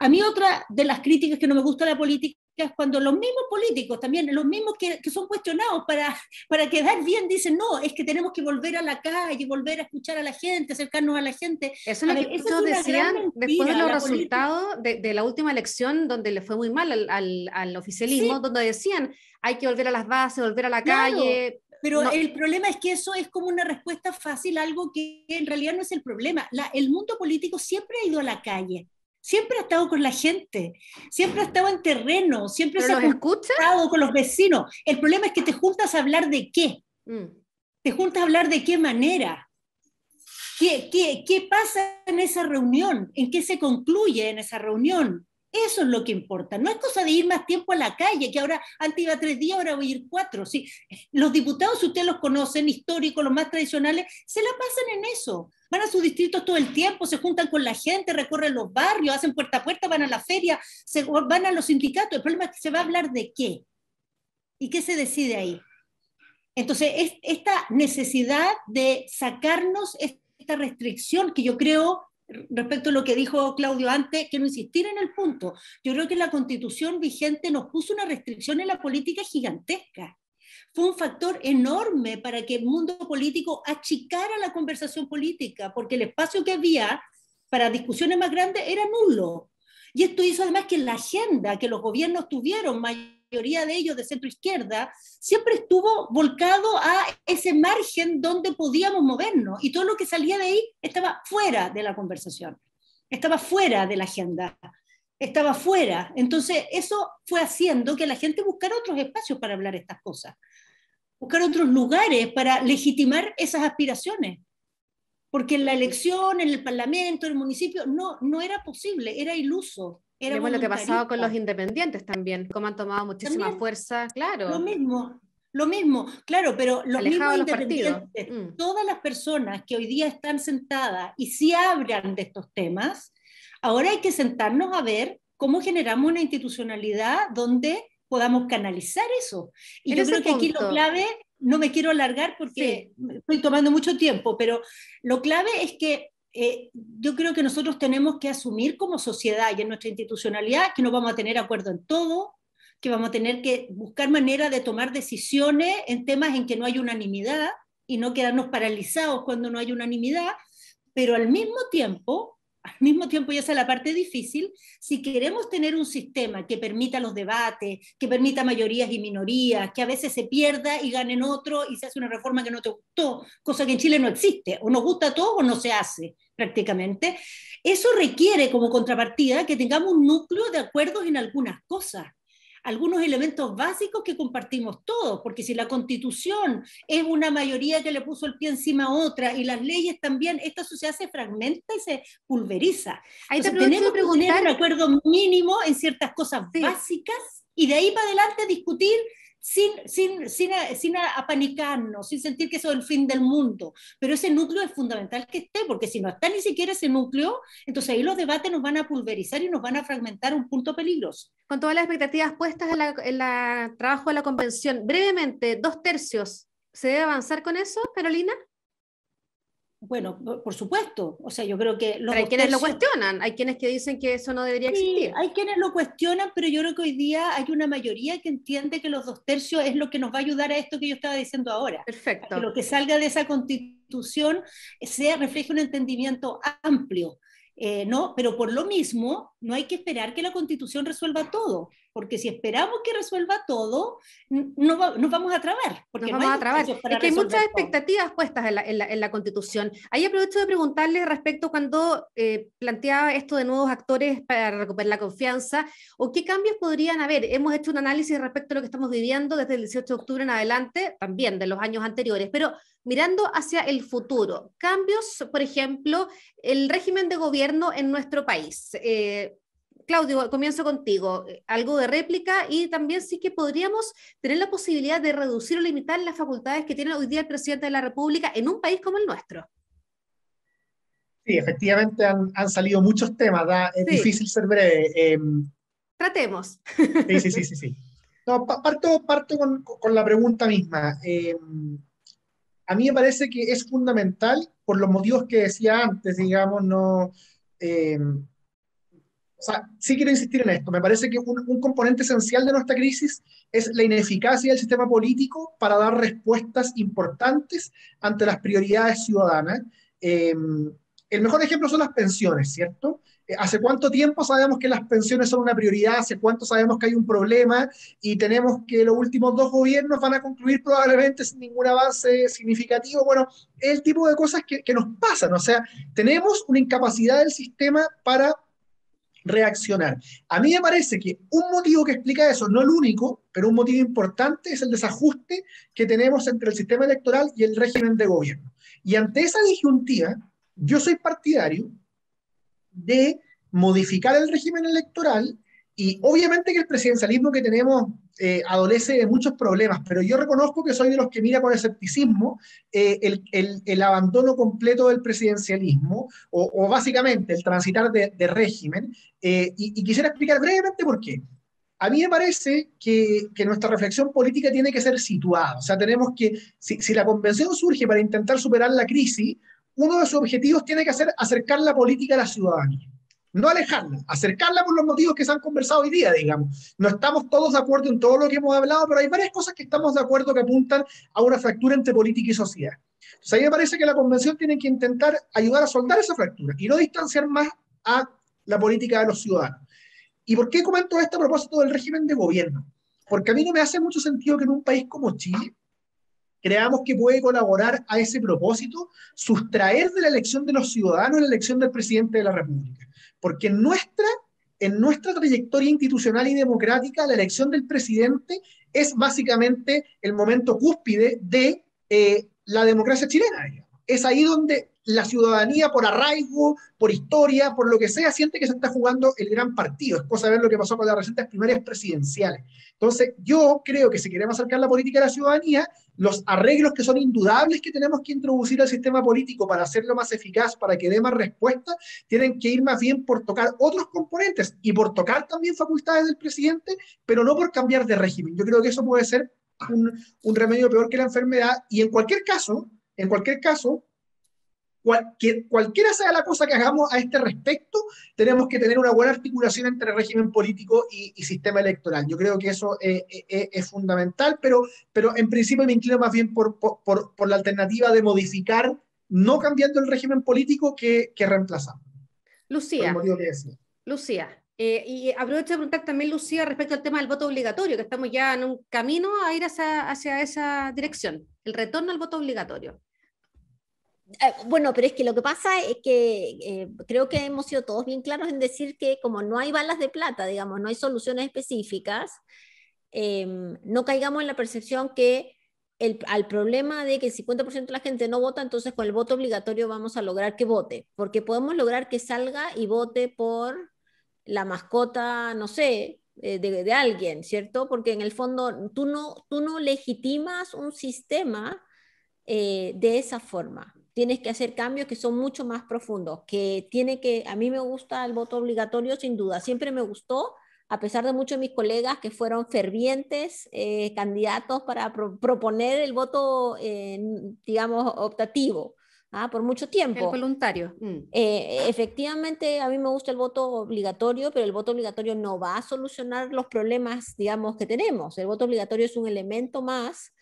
a mí otra de las críticas que no me gusta de la política es cuando los mismos políticos, también los mismos que, son cuestionados para, para quedar bien, dicen, no, es que tenemos que volver a la calle, volver a escuchar a la gente, acercarnos a la gente. Eso es lo que ellos decían después de los resultados de, la última elección, donde le fue muy mal al, oficialismo, donde decían, hay que volver a las bases, volver a la calle. Pero el problema es que eso es como una respuesta fácil, algo que en realidad no es el problema. el mundo político siempre ha ido a la calle siempre ha estado con la gente, siempre ha estado en terreno, siempre se ha estado con los vecinos. El problema es que te juntas a hablar de qué. Mm. Te juntas a hablar de qué manera. ¿Qué, qué, ¿Qué pasa en esa reunión? ¿En qué se concluye en esa reunión? Eso es lo que importa. No es cosa de ir más tiempo a la calle, que ahora antes iba tres días, ahora voy a ir cuatro. ¿sí? Los diputados, si ustedes los conocen, históricos, los más tradicionales, se la pasan en eso. Van a sus distritos todo el tiempo, se juntan con la gente, recorren los barrios, hacen puerta a puerta, van a la feria, van a los sindicatos. El problema es que se va a hablar de qué. ¿Y qué se decide ahí? Entonces, es esta necesidad de sacarnos esta restricción que yo creo respecto a lo que dijo Claudio antes, quiero insistir en el punto. Yo creo que la constitución vigente nos puso una restricción en la política gigantesca. Fue un factor enorme para que el mundo político achicara la conversación política, porque el espacio que había para discusiones más grandes era nulo. Y esto hizo además que la agenda que los gobiernos tuvieron, mayoría de ellos de centro izquierda, siempre estuvo volcado a ese margen donde podíamos movernos y todo lo que salía de ahí estaba fuera de la conversación, estaba fuera de la agenda, estaba fuera. Entonces eso fue haciendo que la gente buscara otros espacios para hablar estas cosas, buscar otros lugares para legitimar esas aspiraciones. Porque en la elección, en el parlamento, en el municipio, no, no era posible, era iluso. Era lo que ha pasado con los independientes también, cómo han tomado muchísima fuerza, claro. Lo mismo. Lo mismo, claro, pero los mismos independientes, mm. todas las personas que hoy día están sentadas y si hablan de estos temas, ahora hay que sentarnos a ver cómo generamos una institucionalidad donde podamos canalizar eso. Y yo creo que aquí lo clave, no me quiero alargar porque estoy tomando mucho tiempo, pero lo clave es que eh, yo creo que nosotros tenemos que asumir como sociedad y en nuestra institucionalidad que no vamos a tener acuerdo en todo, que vamos a tener que buscar manera de tomar decisiones en temas en que no hay unanimidad y no quedarnos paralizados cuando no hay unanimidad, pero al mismo tiempo, al mismo tiempo, y esa es la parte difícil, si queremos tener un sistema que permita los debates, que permita mayorías y minorías, que a veces se pierda y ganen otro y se hace una reforma que no te gustó, cosa que en Chile no existe, o nos gusta todo o no se hace prácticamente, eso requiere como contrapartida que tengamos un núcleo de acuerdos en algunas cosas algunos elementos básicos que compartimos todos, porque si la constitución es una mayoría que le puso el pie encima a otra y las leyes también, esta sociedad se fragmenta y se pulveriza. Ahí tenemos que tener un acuerdo mínimo en ciertas cosas básicas y de ahí para adelante discutir sin, sin, sin, sin, apanicarnos, sin sentir que eso es el fin del mundo. Pero ese núcleo es fundamental que esté, porque si no está ni siquiera ese núcleo, entonces ahí los debates nos van a pulverizar y nos van a fragmentar un punto peligroso. Con todas las expectativas puestas en el trabajo de la convención, brevemente, dos tercios, ¿se debe avanzar con eso, Carolina? Bueno, por supuesto. O sea, yo creo que los hay quienes lo cuestionan, hay quienes que dicen que eso no debería existir. hay quienes lo cuestionan, pero yo creo que hoy día hay una mayoría que entiende que los dos tercios es lo que nos va a ayudar a esto que yo estaba diciendo ahora. Perfecto. que lo que salga de esa constitución sea refleje un entendimiento amplio. Eh, no, pero por lo mismo, no hay que esperar que la constitución resuelva todo, porque si esperamos que resuelva todo, no nos vamos a trabar. Porque nos vamos a trabar. Es que hay muchas expectativas puestas en la, en, la, constitución. Ahí aprovecho de preguntarle respecto cuando eh, planteaba esto de nuevos actores para recuperar la confianza, o qué cambios podrían haber. Hemos hecho un análisis respecto a lo que estamos viviendo desde el 18 de octubre en adelante, también de los años anteriores, pero mirando hacia el futuro, cambios, por ejemplo, el régimen de gobierno en nuestro país. Eh, Claudio, comienzo contigo. Algo de réplica y también sí que podríamos tener la posibilidad de reducir o limitar las facultades que tiene hoy día el presidente de la República en un país como el nuestro. Sí, efectivamente han, salido muchos temas, es difícil ser breve. Em, Tratemos. Sí, sí, sí, sí. sí. parto, parto con, la pregunta misma. Em, a mí me parece que es fundamental, por los motivos que decía antes, digamos, no... Em, o sea, sí quiero insistir en esto. Me parece que un, componente esencial de nuestra crisis es la ineficacia del sistema político para dar respuestas importantes ante las prioridades ciudadanas. Em, el mejor ejemplo son las pensiones, ¿cierto? Eh, ¿Hace cuánto tiempo sabemos que las pensiones son una prioridad? ¿Hace cuánto sabemos que hay un problema? Y tenemos que los últimos dos gobiernos van a concluir probablemente sin ningún avance significativo. Bueno, el tipo de cosas que, que nos pasan. O sea, tenemos una incapacidad del sistema para reaccionar. A mí me parece que un motivo que explica eso, no el único, pero un motivo importante es el desajuste que tenemos entre el sistema electoral y el régimen de gobierno. Y ante esa disyuntiva, yo soy partidario de modificar el régimen electoral y obviamente que el presidencialismo que tenemos eh, adolece de muchos problemas, pero yo reconozco que soy de los que mira con escepticismo eh, el, el, el, abandono completo del presidencialismo o, básicamente el transitar de, de régimen. Eh, y, y, quisiera explicar brevemente por qué. A mí me parece que, que, nuestra reflexión política tiene que ser situada. O sea, tenemos que, si, si la convención surge para intentar superar la crisis, uno de sus objetivos tiene que ser acercar la política a la ciudadanía no alejarla, acercarla por los motivos que se han conversado hoy día, digamos. No estamos todos de acuerdo en todo lo que hemos hablado, pero hay varias cosas que estamos de acuerdo que apuntan a una fractura entre política y sociedad. Entonces, a mí me parece que la convención tiene que intentar ayudar a soldar esa fractura y no distanciar más a la política de los ciudadanos. ¿Y por qué comento esto a propósito del régimen de gobierno? Porque a mí no me hace mucho sentido que en un país como Chile creamos que puede colaborar a ese propósito, sustraer de la elección de los ciudadanos la elección del presidente de la República porque en nuestra, en nuestra trayectoria institucional y democrática, la elección del presidente es básicamente el momento cúspide de eh, la democracia chilena. Es ahí donde la ciudadanía por arraigo, por historia, por lo que sea, siente que se está jugando el gran partido. Es cosa de ver lo que pasó con las recientes primarias presidenciales. Entonces, yo creo que si queremos acercar la política a la ciudadanía, los arreglos que son indudables que tenemos que introducir al sistema político para hacerlo más eficaz, para que dé más respuesta, tienen que ir más bien por tocar otros componentes y por tocar también facultades del presidente, pero no por cambiar de régimen. Yo creo que eso puede ser un, un remedio peor que la enfermedad y en cualquier caso, en cualquier caso, cualquiera sea la cosa que hagamos a este respecto, tenemos que tener una buena articulación entre régimen político y, sistema electoral. Yo creo que eso eh, eh, eh, es fundamental, pero, pero en principio me inclino más bien por, por, por la alternativa de modificar, no cambiando el régimen político que, que reemplazar. Lucía. Lucía. y aprovecho de preguntar también, Lucía, respecto al tema del voto obligatorio, que estamos ya en un camino a ir hacia, hacia esa dirección, el retorno al voto obligatorio. Eh, bueno, pero es que lo que pasa es que eh, creo que hemos sido todos bien claros en decir que como no hay balas de plata, digamos, no hay soluciones específicas, em, no caigamos en la percepción que el, al problema de que el 50% de la gente no vota, entonces con el voto obligatorio vamos a lograr que vote, porque podemos lograr que salga y vote por la mascota, no sé, eh, de, de, alguien, ¿cierto? Porque en el fondo tú no, tú no legitimas un sistema de esa forma tienes que hacer cambios que son mucho más profundos, que tiene que, a mí me gusta el voto obligatorio sin duda, siempre me gustó, a pesar de muchos de mis colegas que fueron fervientes eh, candidatos para proponer el voto, digamos, optativo. ¿ah? por mucho tiempo. El voluntario. Mm. Eh, efectivamente, a mí me gusta el voto obligatorio, pero el voto obligatorio no va a solucionar los problemas, digamos, que tenemos. El voto obligatorio es un elemento más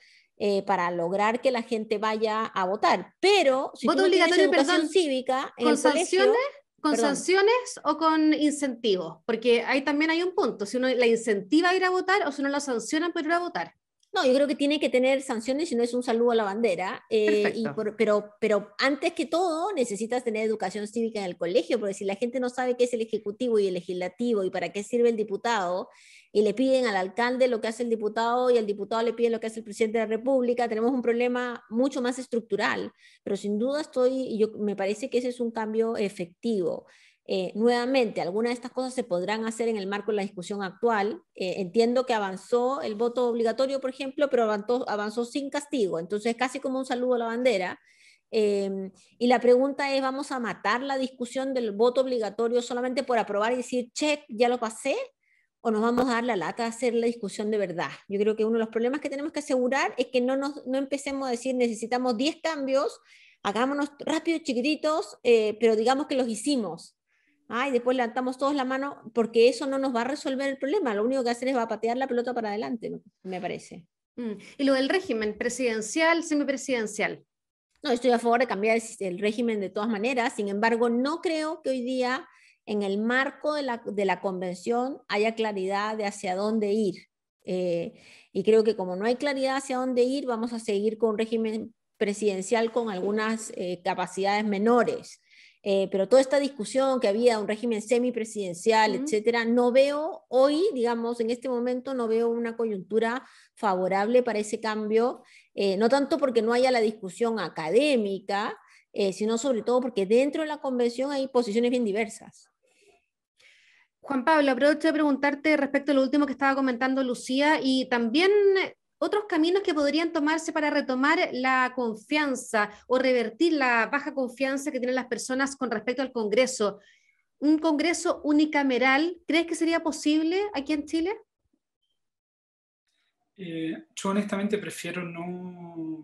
eh, para lograr que la gente vaya a votar. Pero si voto obligatorio, perdón, cívica, con sanciones, con sanciones o con incentivos, porque ahí también hay un punto, si uno la incentiva a ir a votar o si uno la sanciona por ir a votar. No, yo creo que tiene que tener sanciones y no es un saludo a la bandera. Eh, y pero, pero antes que todo, necesitas tener educación cívica en el colegio, porque si la gente no sabe qué es el Ejecutivo y el Legislativo y para qué sirve el diputado, y le piden al alcalde lo que hace el diputado y al diputado le piden lo que hace el presidente de la República, tenemos un problema mucho más estructural. Pero sin duda estoy, yo, me parece que ese es un cambio efectivo. Eh, nuevamente, algunas de estas cosas se podrán hacer en el marco de la discusión actual. Eh, entiendo que avanzó el voto obligatorio, por ejemplo, pero avanzó, avanzó sin castigo, entonces casi como un saludo a la bandera. Em, y la pregunta es, ¿vamos a matar la discusión del voto obligatorio solamente por aprobar y decir, check, ya lo pasé? ¿O nos vamos a dar la lata a hacer la discusión de verdad? Yo creo que uno de los problemas que tenemos que asegurar es que no, nos, no empecemos a decir, necesitamos 10 cambios, hagámonos rápidos, chiquititos, eh, pero digamos que los hicimos ah, y después levantamos todos la mano, porque eso no nos va a resolver el problema, lo único que hacer es va a patear la pelota para adelante, me parece. Mm. Y lo del régimen, presidencial, semipresidencial. No, estoy a favor de cambiar el, régimen de todas maneras, sin embargo, no creo que hoy día en el marco de la, de la convención haya claridad de hacia dónde ir. Eh, y creo que como no hay claridad hacia dónde ir, vamos a seguir con un régimen presidencial con algunas eh, capacidades menores. Eh, pero toda esta discusión que había un régimen semipresidencial, etcétera, no veo hoy, digamos, en este momento, no veo una coyuntura favorable para ese cambio, eh, no tanto porque no haya la discusión académica, eh, sino sobre todo porque dentro de la convención hay posiciones bien diversas. Juan Pablo, aprovecho de preguntarte respecto a lo último que estaba comentando Lucía y también otros caminos que podrían tomarse para retomar la confianza o revertir la baja confianza que tienen las personas con respecto al Congreso. ¿Un Congreso unicameral, crees que sería posible aquí en Chile? Eh, yo honestamente prefiero no,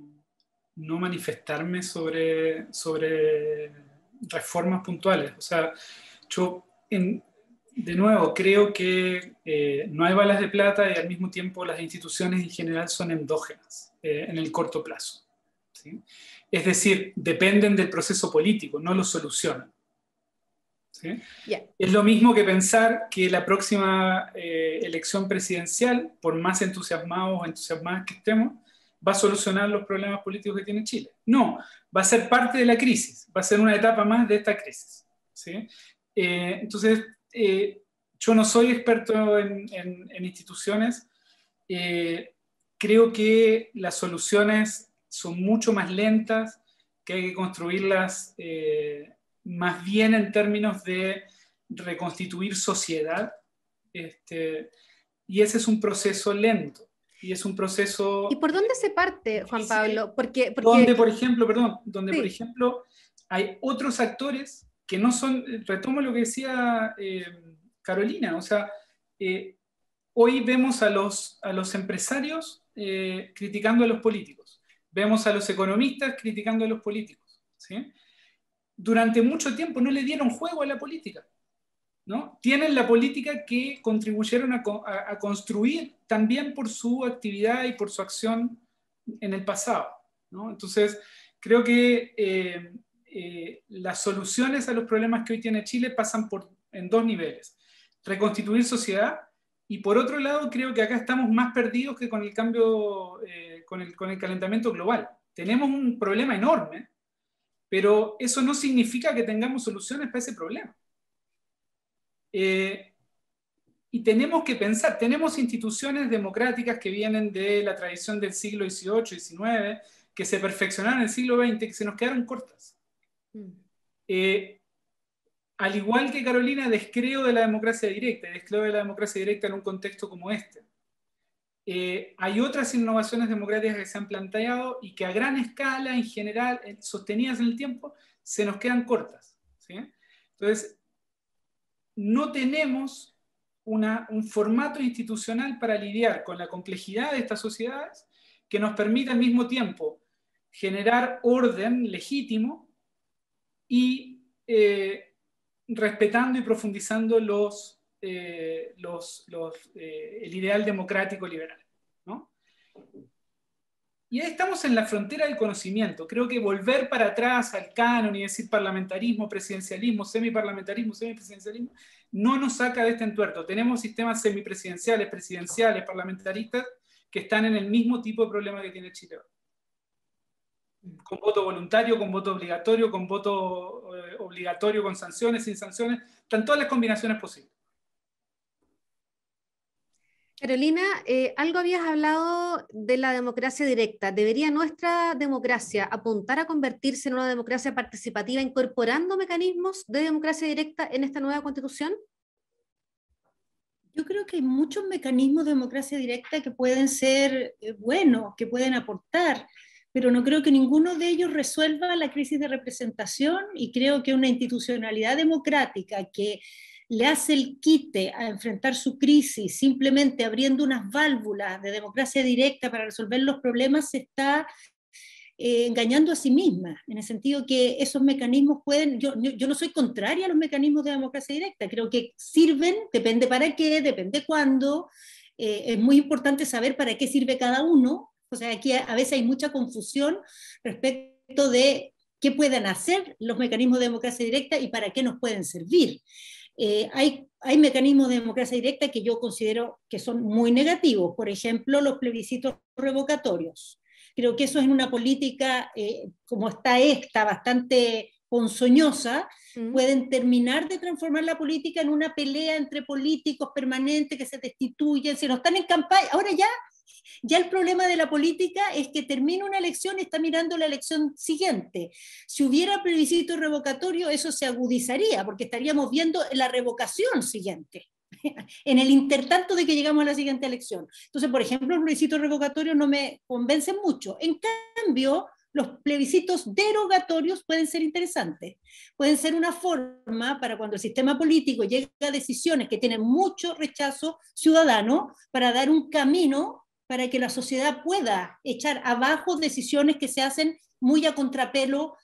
no manifestarme sobre, sobre reformas puntuales. O sea, yo en, de nuevo, creo que eh, no hay balas de plata y al mismo tiempo las instituciones en general son endógenas eh, en el corto plazo. Es decir, dependen del proceso político, no lo solucionan. Es lo mismo que pensar que la próxima eh, elección presidencial, por más entusiasmados o entusiasmadas que estemos, va a solucionar los problemas políticos que tiene Chile. No, va a ser parte de la crisis, va a ser una etapa más de esta crisis. entonces, eh, yo no soy experto en, instituciones, eh, creo que las soluciones son mucho más lentas que hay que construirlas eh, más bien en términos de reconstituir sociedad. Este, y ese es un proceso lento. Y es un proceso... ¿Y por dónde se parte, Juan Pablo? Porque, porque... Donde, por ejemplo, perdón, donde, por ejemplo, hay otros actores que no son, retomo lo que decía eh, Carolina, o sea, eh, hoy vemos a los, a los empresarios eh, criticando a los políticos, vemos a los economistas criticando a los políticos. ¿sí? Durante mucho tiempo no le dieron juego a la política. ¿no? Tienen la política que contribuyeron a, a, construir también por su actividad y por su acción en el pasado. ¿no? Entonces, creo que eh, las soluciones a los problemas que hoy tiene Chile pasan por, en dos niveles. Reconstituir sociedad y por otro lado creo que acá estamos más perdidos que con el cambio, eh, con, el, calentamiento global. Tenemos un problema enorme, pero eso no significa que tengamos soluciones para ese problema. Eh, y tenemos que pensar, tenemos instituciones democráticas que vienen de la tradición del siglo XVIII, XIX, que se perfeccionaron en el siglo XX, que se nos quedaron cortas. Eh, al igual que Carolina, descreo de la democracia directa, descreo de la democracia directa en un contexto como este. Eh, hay otras innovaciones democráticas que se han planteado y que a gran escala, en general, sostenidas en el tiempo, se nos quedan cortas. Entonces, no tenemos un formato institucional para lidiar con la complejidad de estas sociedades que nos permita al mismo tiempo generar orden legítimo y eh, respetando y profundizando los, eh, eh, el ideal democrático liberal. ¿no? Y ahí estamos en la frontera del conocimiento. Creo que volver para atrás al canon y decir parlamentarismo, presidencialismo, semiparlamentarismo, semipresidencialismo, no nos saca de este entuerto. Tenemos sistemas semipresidenciales, presidenciales, parlamentaristas, que están en el mismo tipo de problema que tiene Chile con voto voluntario, con voto obligatorio, con voto eh, obligatorio, con sanciones, sin sanciones, están todas las combinaciones posibles. Carolina, eh, algo habías hablado de la democracia directa. ¿Debería nuestra democracia apuntar a convertirse en una democracia participativa incorporando mecanismos de democracia directa en esta nueva constitución? Yo creo que hay muchos mecanismos de democracia directa que pueden ser eh, buenos, que pueden aportar pero no creo que ninguno de ellos resuelva la crisis de representación y creo que una institucionalidad democrática que le hace el quite a enfrentar su crisis simplemente abriendo unas válvulas de democracia directa para resolver los problemas se está eh, engañando a sí misma, en el sentido que esos mecanismos pueden, yo, yo, no soy contraria a los mecanismos de democracia directa, creo que sirven, depende para qué, depende cuándo, eh, es muy importante saber para qué sirve cada uno, o sea, aquí a veces hay mucha confusión respecto de qué pueden hacer los mecanismos de democracia directa y para qué nos pueden servir. Eh, hay, hay mecanismos de democracia directa que yo considero que son muy negativos, por ejemplo, los plebiscitos revocatorios. Creo que eso es una política, eh, como está esta, bastante ponzoñosa, mm. pueden terminar de transformar la política en una pelea entre políticos permanente que se destituyen, si no están en campaña, ahora ya ya el problema de la política es que termina una elección y está mirando la elección siguiente. Si hubiera plebiscito revocatorio, eso se agudizaría, porque estaríamos viendo la revocación siguiente en el intertanto de que llegamos a la siguiente elección. Entonces, por ejemplo, los plebiscitos revocatorios no me convencen mucho. En cambio, los plebiscitos derogatorios pueden ser interesantes. Pueden ser una forma para cuando el sistema político llega a decisiones que tienen mucho rechazo ciudadano, para dar un camino para que la sociedad pueda echar abajo decisiones que se hacen muy a contrapelo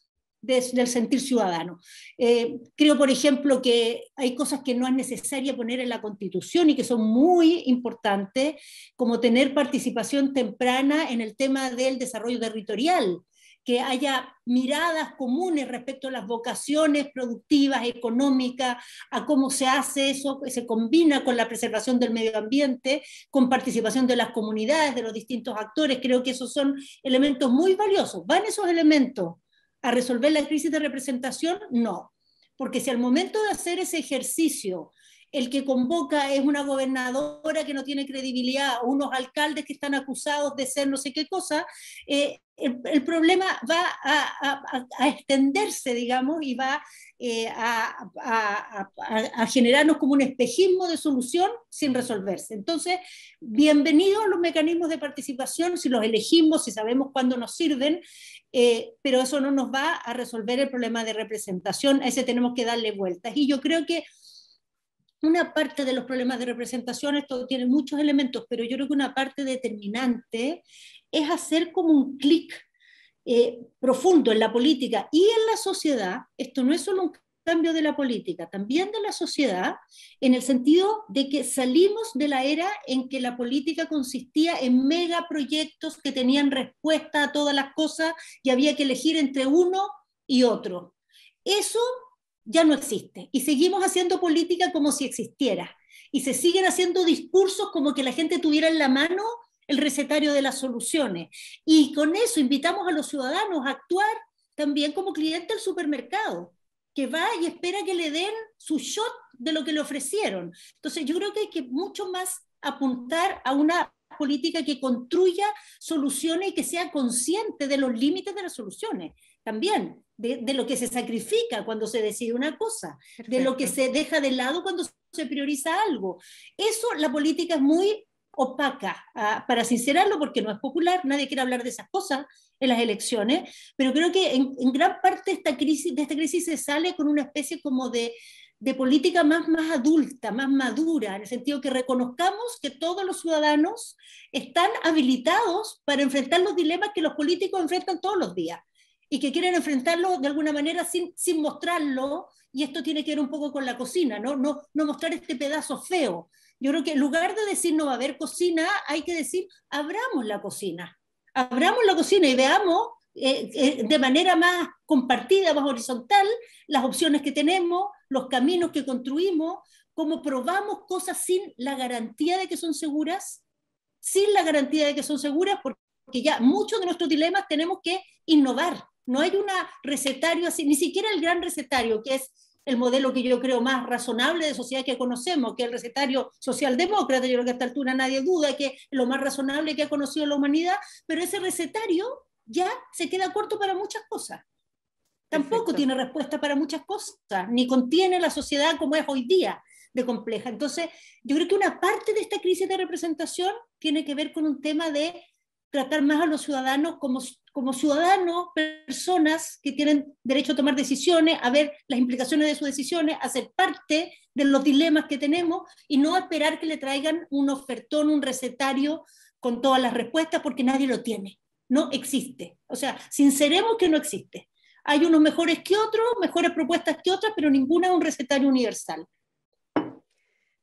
del sentir ciudadano. Eh, creo, por ejemplo, que hay cosas que no es necesaria poner en la Constitución y que son muy importantes, como tener participación temprana en el tema del desarrollo territorial que haya miradas comunes respecto a las vocaciones productivas, económicas, a cómo se hace eso, se combina con la preservación del medio ambiente, con participación de las comunidades, de los distintos actores. Creo que esos son elementos muy valiosos. ¿Van esos elementos a resolver la crisis de representación? No. Porque si al momento de hacer ese ejercicio el que convoca es una gobernadora que no tiene credibilidad, unos alcaldes que están acusados de ser no sé qué cosa, eh, el, problema va a, extenderse, digamos, y va eh, a, generarnos como un espejismo de solución sin resolverse. Entonces, bienvenidos los mecanismos de participación, si los elegimos, si sabemos cuándo nos sirven, eh, pero eso no nos va a resolver el problema de representación, a ese tenemos que darle vueltas. Y yo creo que una parte de los problemas de representación, esto tiene muchos elementos, pero yo creo que una parte determinante es hacer como un clic eh, profundo en la política y en la sociedad. Esto no es solo un cambio de la política, también de la sociedad, en el sentido de que salimos de la era en que la política consistía en megaproyectos que tenían respuesta a todas las cosas y había que elegir entre uno y otro. Eso ya no existe y seguimos haciendo política como si existiera y se siguen haciendo discursos como que la gente tuviera en la mano el recetario de las soluciones. Y con eso invitamos a los ciudadanos a actuar también como cliente del supermercado, que va y espera que le den su shot de lo que le ofrecieron. Entonces yo creo que hay que mucho más apuntar a una política que construya soluciones y que sea consciente de los límites de las soluciones. También de, lo que se sacrifica cuando se decide una cosa, de lo que se deja de lado cuando se prioriza algo. Eso la política es muy opaca, ah, para sincerarlo, porque no es popular, nadie quiere hablar de esas cosas en las elecciones, pero creo que en, gran parte esta crisis, de esta crisis se sale con una especie como de, de política más, más adulta, más madura, en el sentido que reconozcamos que todos los ciudadanos están habilitados para enfrentar los dilemas que los políticos enfrentan todos los días y que quieren enfrentarlo de alguna manera sin, sin mostrarlo, y esto tiene que ver un poco con la cocina, ¿no? No, no mostrar este pedazo feo, yo creo que en lugar de decir no va a haber cocina, hay que decir abramos la cocina. Abramos la cocina y veamos eh, eh, de manera más compartida, más horizontal, las opciones que tenemos, los caminos que construimos, cómo probamos cosas sin la garantía de que son seguras, sin la garantía de que son seguras, porque ya muchos de nuestros dilemas tenemos que innovar. No hay un recetario así, ni siquiera el gran recetario, que es el modelo que yo creo más razonable de sociedad que conocemos, que es el recetario socialdemócrata, yo creo que a esta altura nadie duda que es lo más razonable que ha conocido la humanidad, pero ese recetario ya se queda corto para muchas cosas. Tampoco tiene respuesta para muchas cosas, ni contiene la sociedad como es hoy día de compleja. Entonces, yo creo que una parte de esta crisis de representación tiene que ver con un tema de tratar más a los ciudadanos como, como ciudadanos, personas que tienen derecho a tomar decisiones, a ver las implicaciones de sus decisiones, a ser parte de los dilemas que tenemos y no esperar que le traigan un ofertón, un recetario con todas las respuestas porque nadie lo tiene. No existe. O sea, sinceremos que no existe. Hay unos mejores que otros, mejores propuestas que otras, pero ninguna es un recetario universal.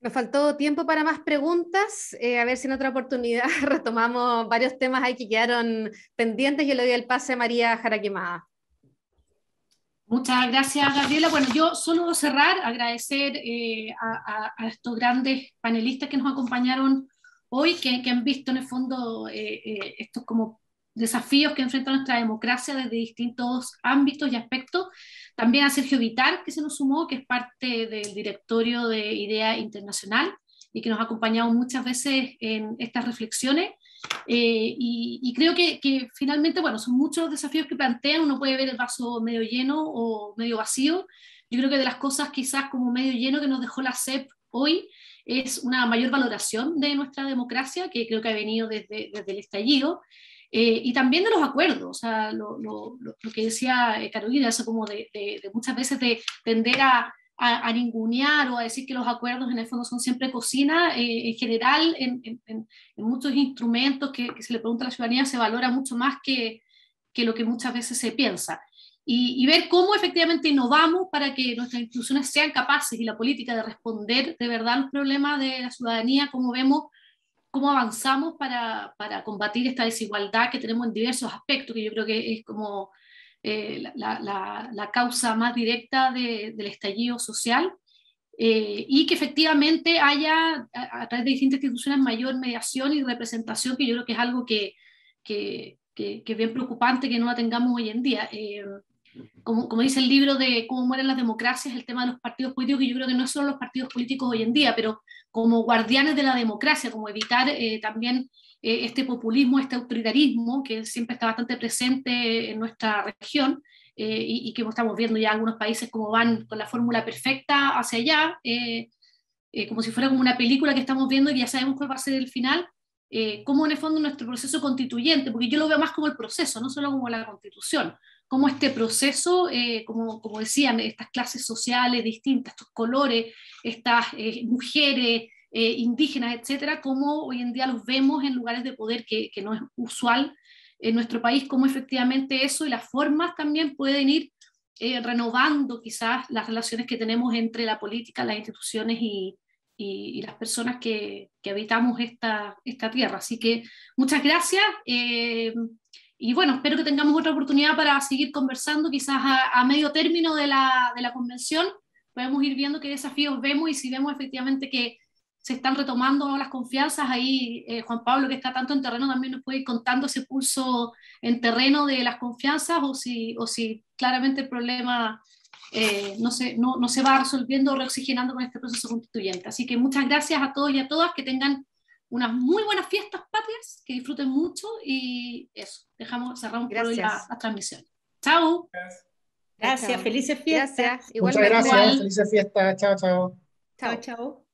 Nos faltó tiempo para más preguntas. Eh, a ver si en otra oportunidad retomamos varios temas ahí que quedaron pendientes. Yo le doy el pase a María Jaraquemada. Muchas gracias, Gabriela. Bueno, yo solo cerrar, agradecer eh, a, estos grandes panelistas que nos acompañaron hoy, que, han visto en el fondo eh, estos como desafíos que enfrenta nuestra democracia desde distintos ámbitos y aspectos. También a Sergio Vitar, que se nos sumó, que es parte del directorio de IDEA Internacional y que nos ha acompañado muchas veces en estas reflexiones. Eh, y, creo que, que, finalmente, bueno, son muchos desafíos que plantean, uno puede ver el vaso medio lleno o medio vacío. Yo creo que de las cosas quizás como medio lleno que nos dejó la CEP hoy es una mayor valoración de nuestra democracia, que creo que ha venido desde, desde el estallido, eh, y también de los acuerdos, o sea, lo, lo, lo que decía eh, Carolina, eso como de, de, muchas veces de tender a, a, ningunear o a decir que los acuerdos en el fondo son siempre cocina, eh, en general en, en, en, muchos instrumentos que, que, se le pregunta a la ciudadanía se valora mucho más que, que lo que muchas veces se piensa. Y, y, ver cómo efectivamente innovamos para que nuestras instituciones sean capaces y la política de responder de verdad a los problemas de la ciudadanía, como vemos cómo avanzamos para, para, combatir esta desigualdad que tenemos en diversos aspectos, que yo creo que es como eh, la, la, la, causa más directa de, del estallido social, eh, y que efectivamente haya a, través de distintas instituciones mayor mediación y representación, que yo creo que es algo que, que, que, que es bien preocupante que no la tengamos hoy en día. Eh, como, como, dice el libro de cómo mueren las democracias, el tema de los partidos políticos, que yo creo que no son los partidos políticos hoy en día, pero como guardianes de la democracia, como evitar eh, también eh, este populismo, este autoritarismo que siempre está bastante presente en nuestra región eh, y, y, que estamos viendo ya algunos países como van con la fórmula perfecta hacia allá, como si fuera como una película que estamos viendo y ya sabemos cuál va a ser el final, como en el fondo nuestro proceso constituyente, porque yo lo veo más como el proceso, no solo como la constitución cómo este proceso, eh, como, como, decían, estas clases sociales distintas, estos colores, estas eh, mujeres, eh, indígenas, etcétera, cómo hoy en día los vemos en lugares de poder que, que, no es usual en nuestro país, cómo efectivamente eso y las formas también pueden ir renovando quizás las relaciones que tenemos entre la política, las instituciones y, y, y las personas que, que, habitamos esta, esta tierra. Así que muchas gracias. Y bueno, espero que tengamos otra oportunidad para seguir conversando, quizás a, medio término de la, de la, convención, podemos ir viendo qué desafíos vemos y si vemos efectivamente que se están retomando las confianzas, ahí eh, Juan Pablo, que está tanto en terreno, también nos puede ir contando ese pulso en terreno de las confianzas o si, o si claramente el problema eh, no, se, no, no se va resolviendo o reoxigenando con este proceso constituyente. Así que muchas gracias a todos y a todas, que tengan unas muy buenas fiestas patrias, que disfruten mucho y eso, dejamos, cerramos por hoy la, la transmisión. Chao. Gracias, felices fiestas. Muchas gracias, felices fiestas. Chao, chao. Chao, chao.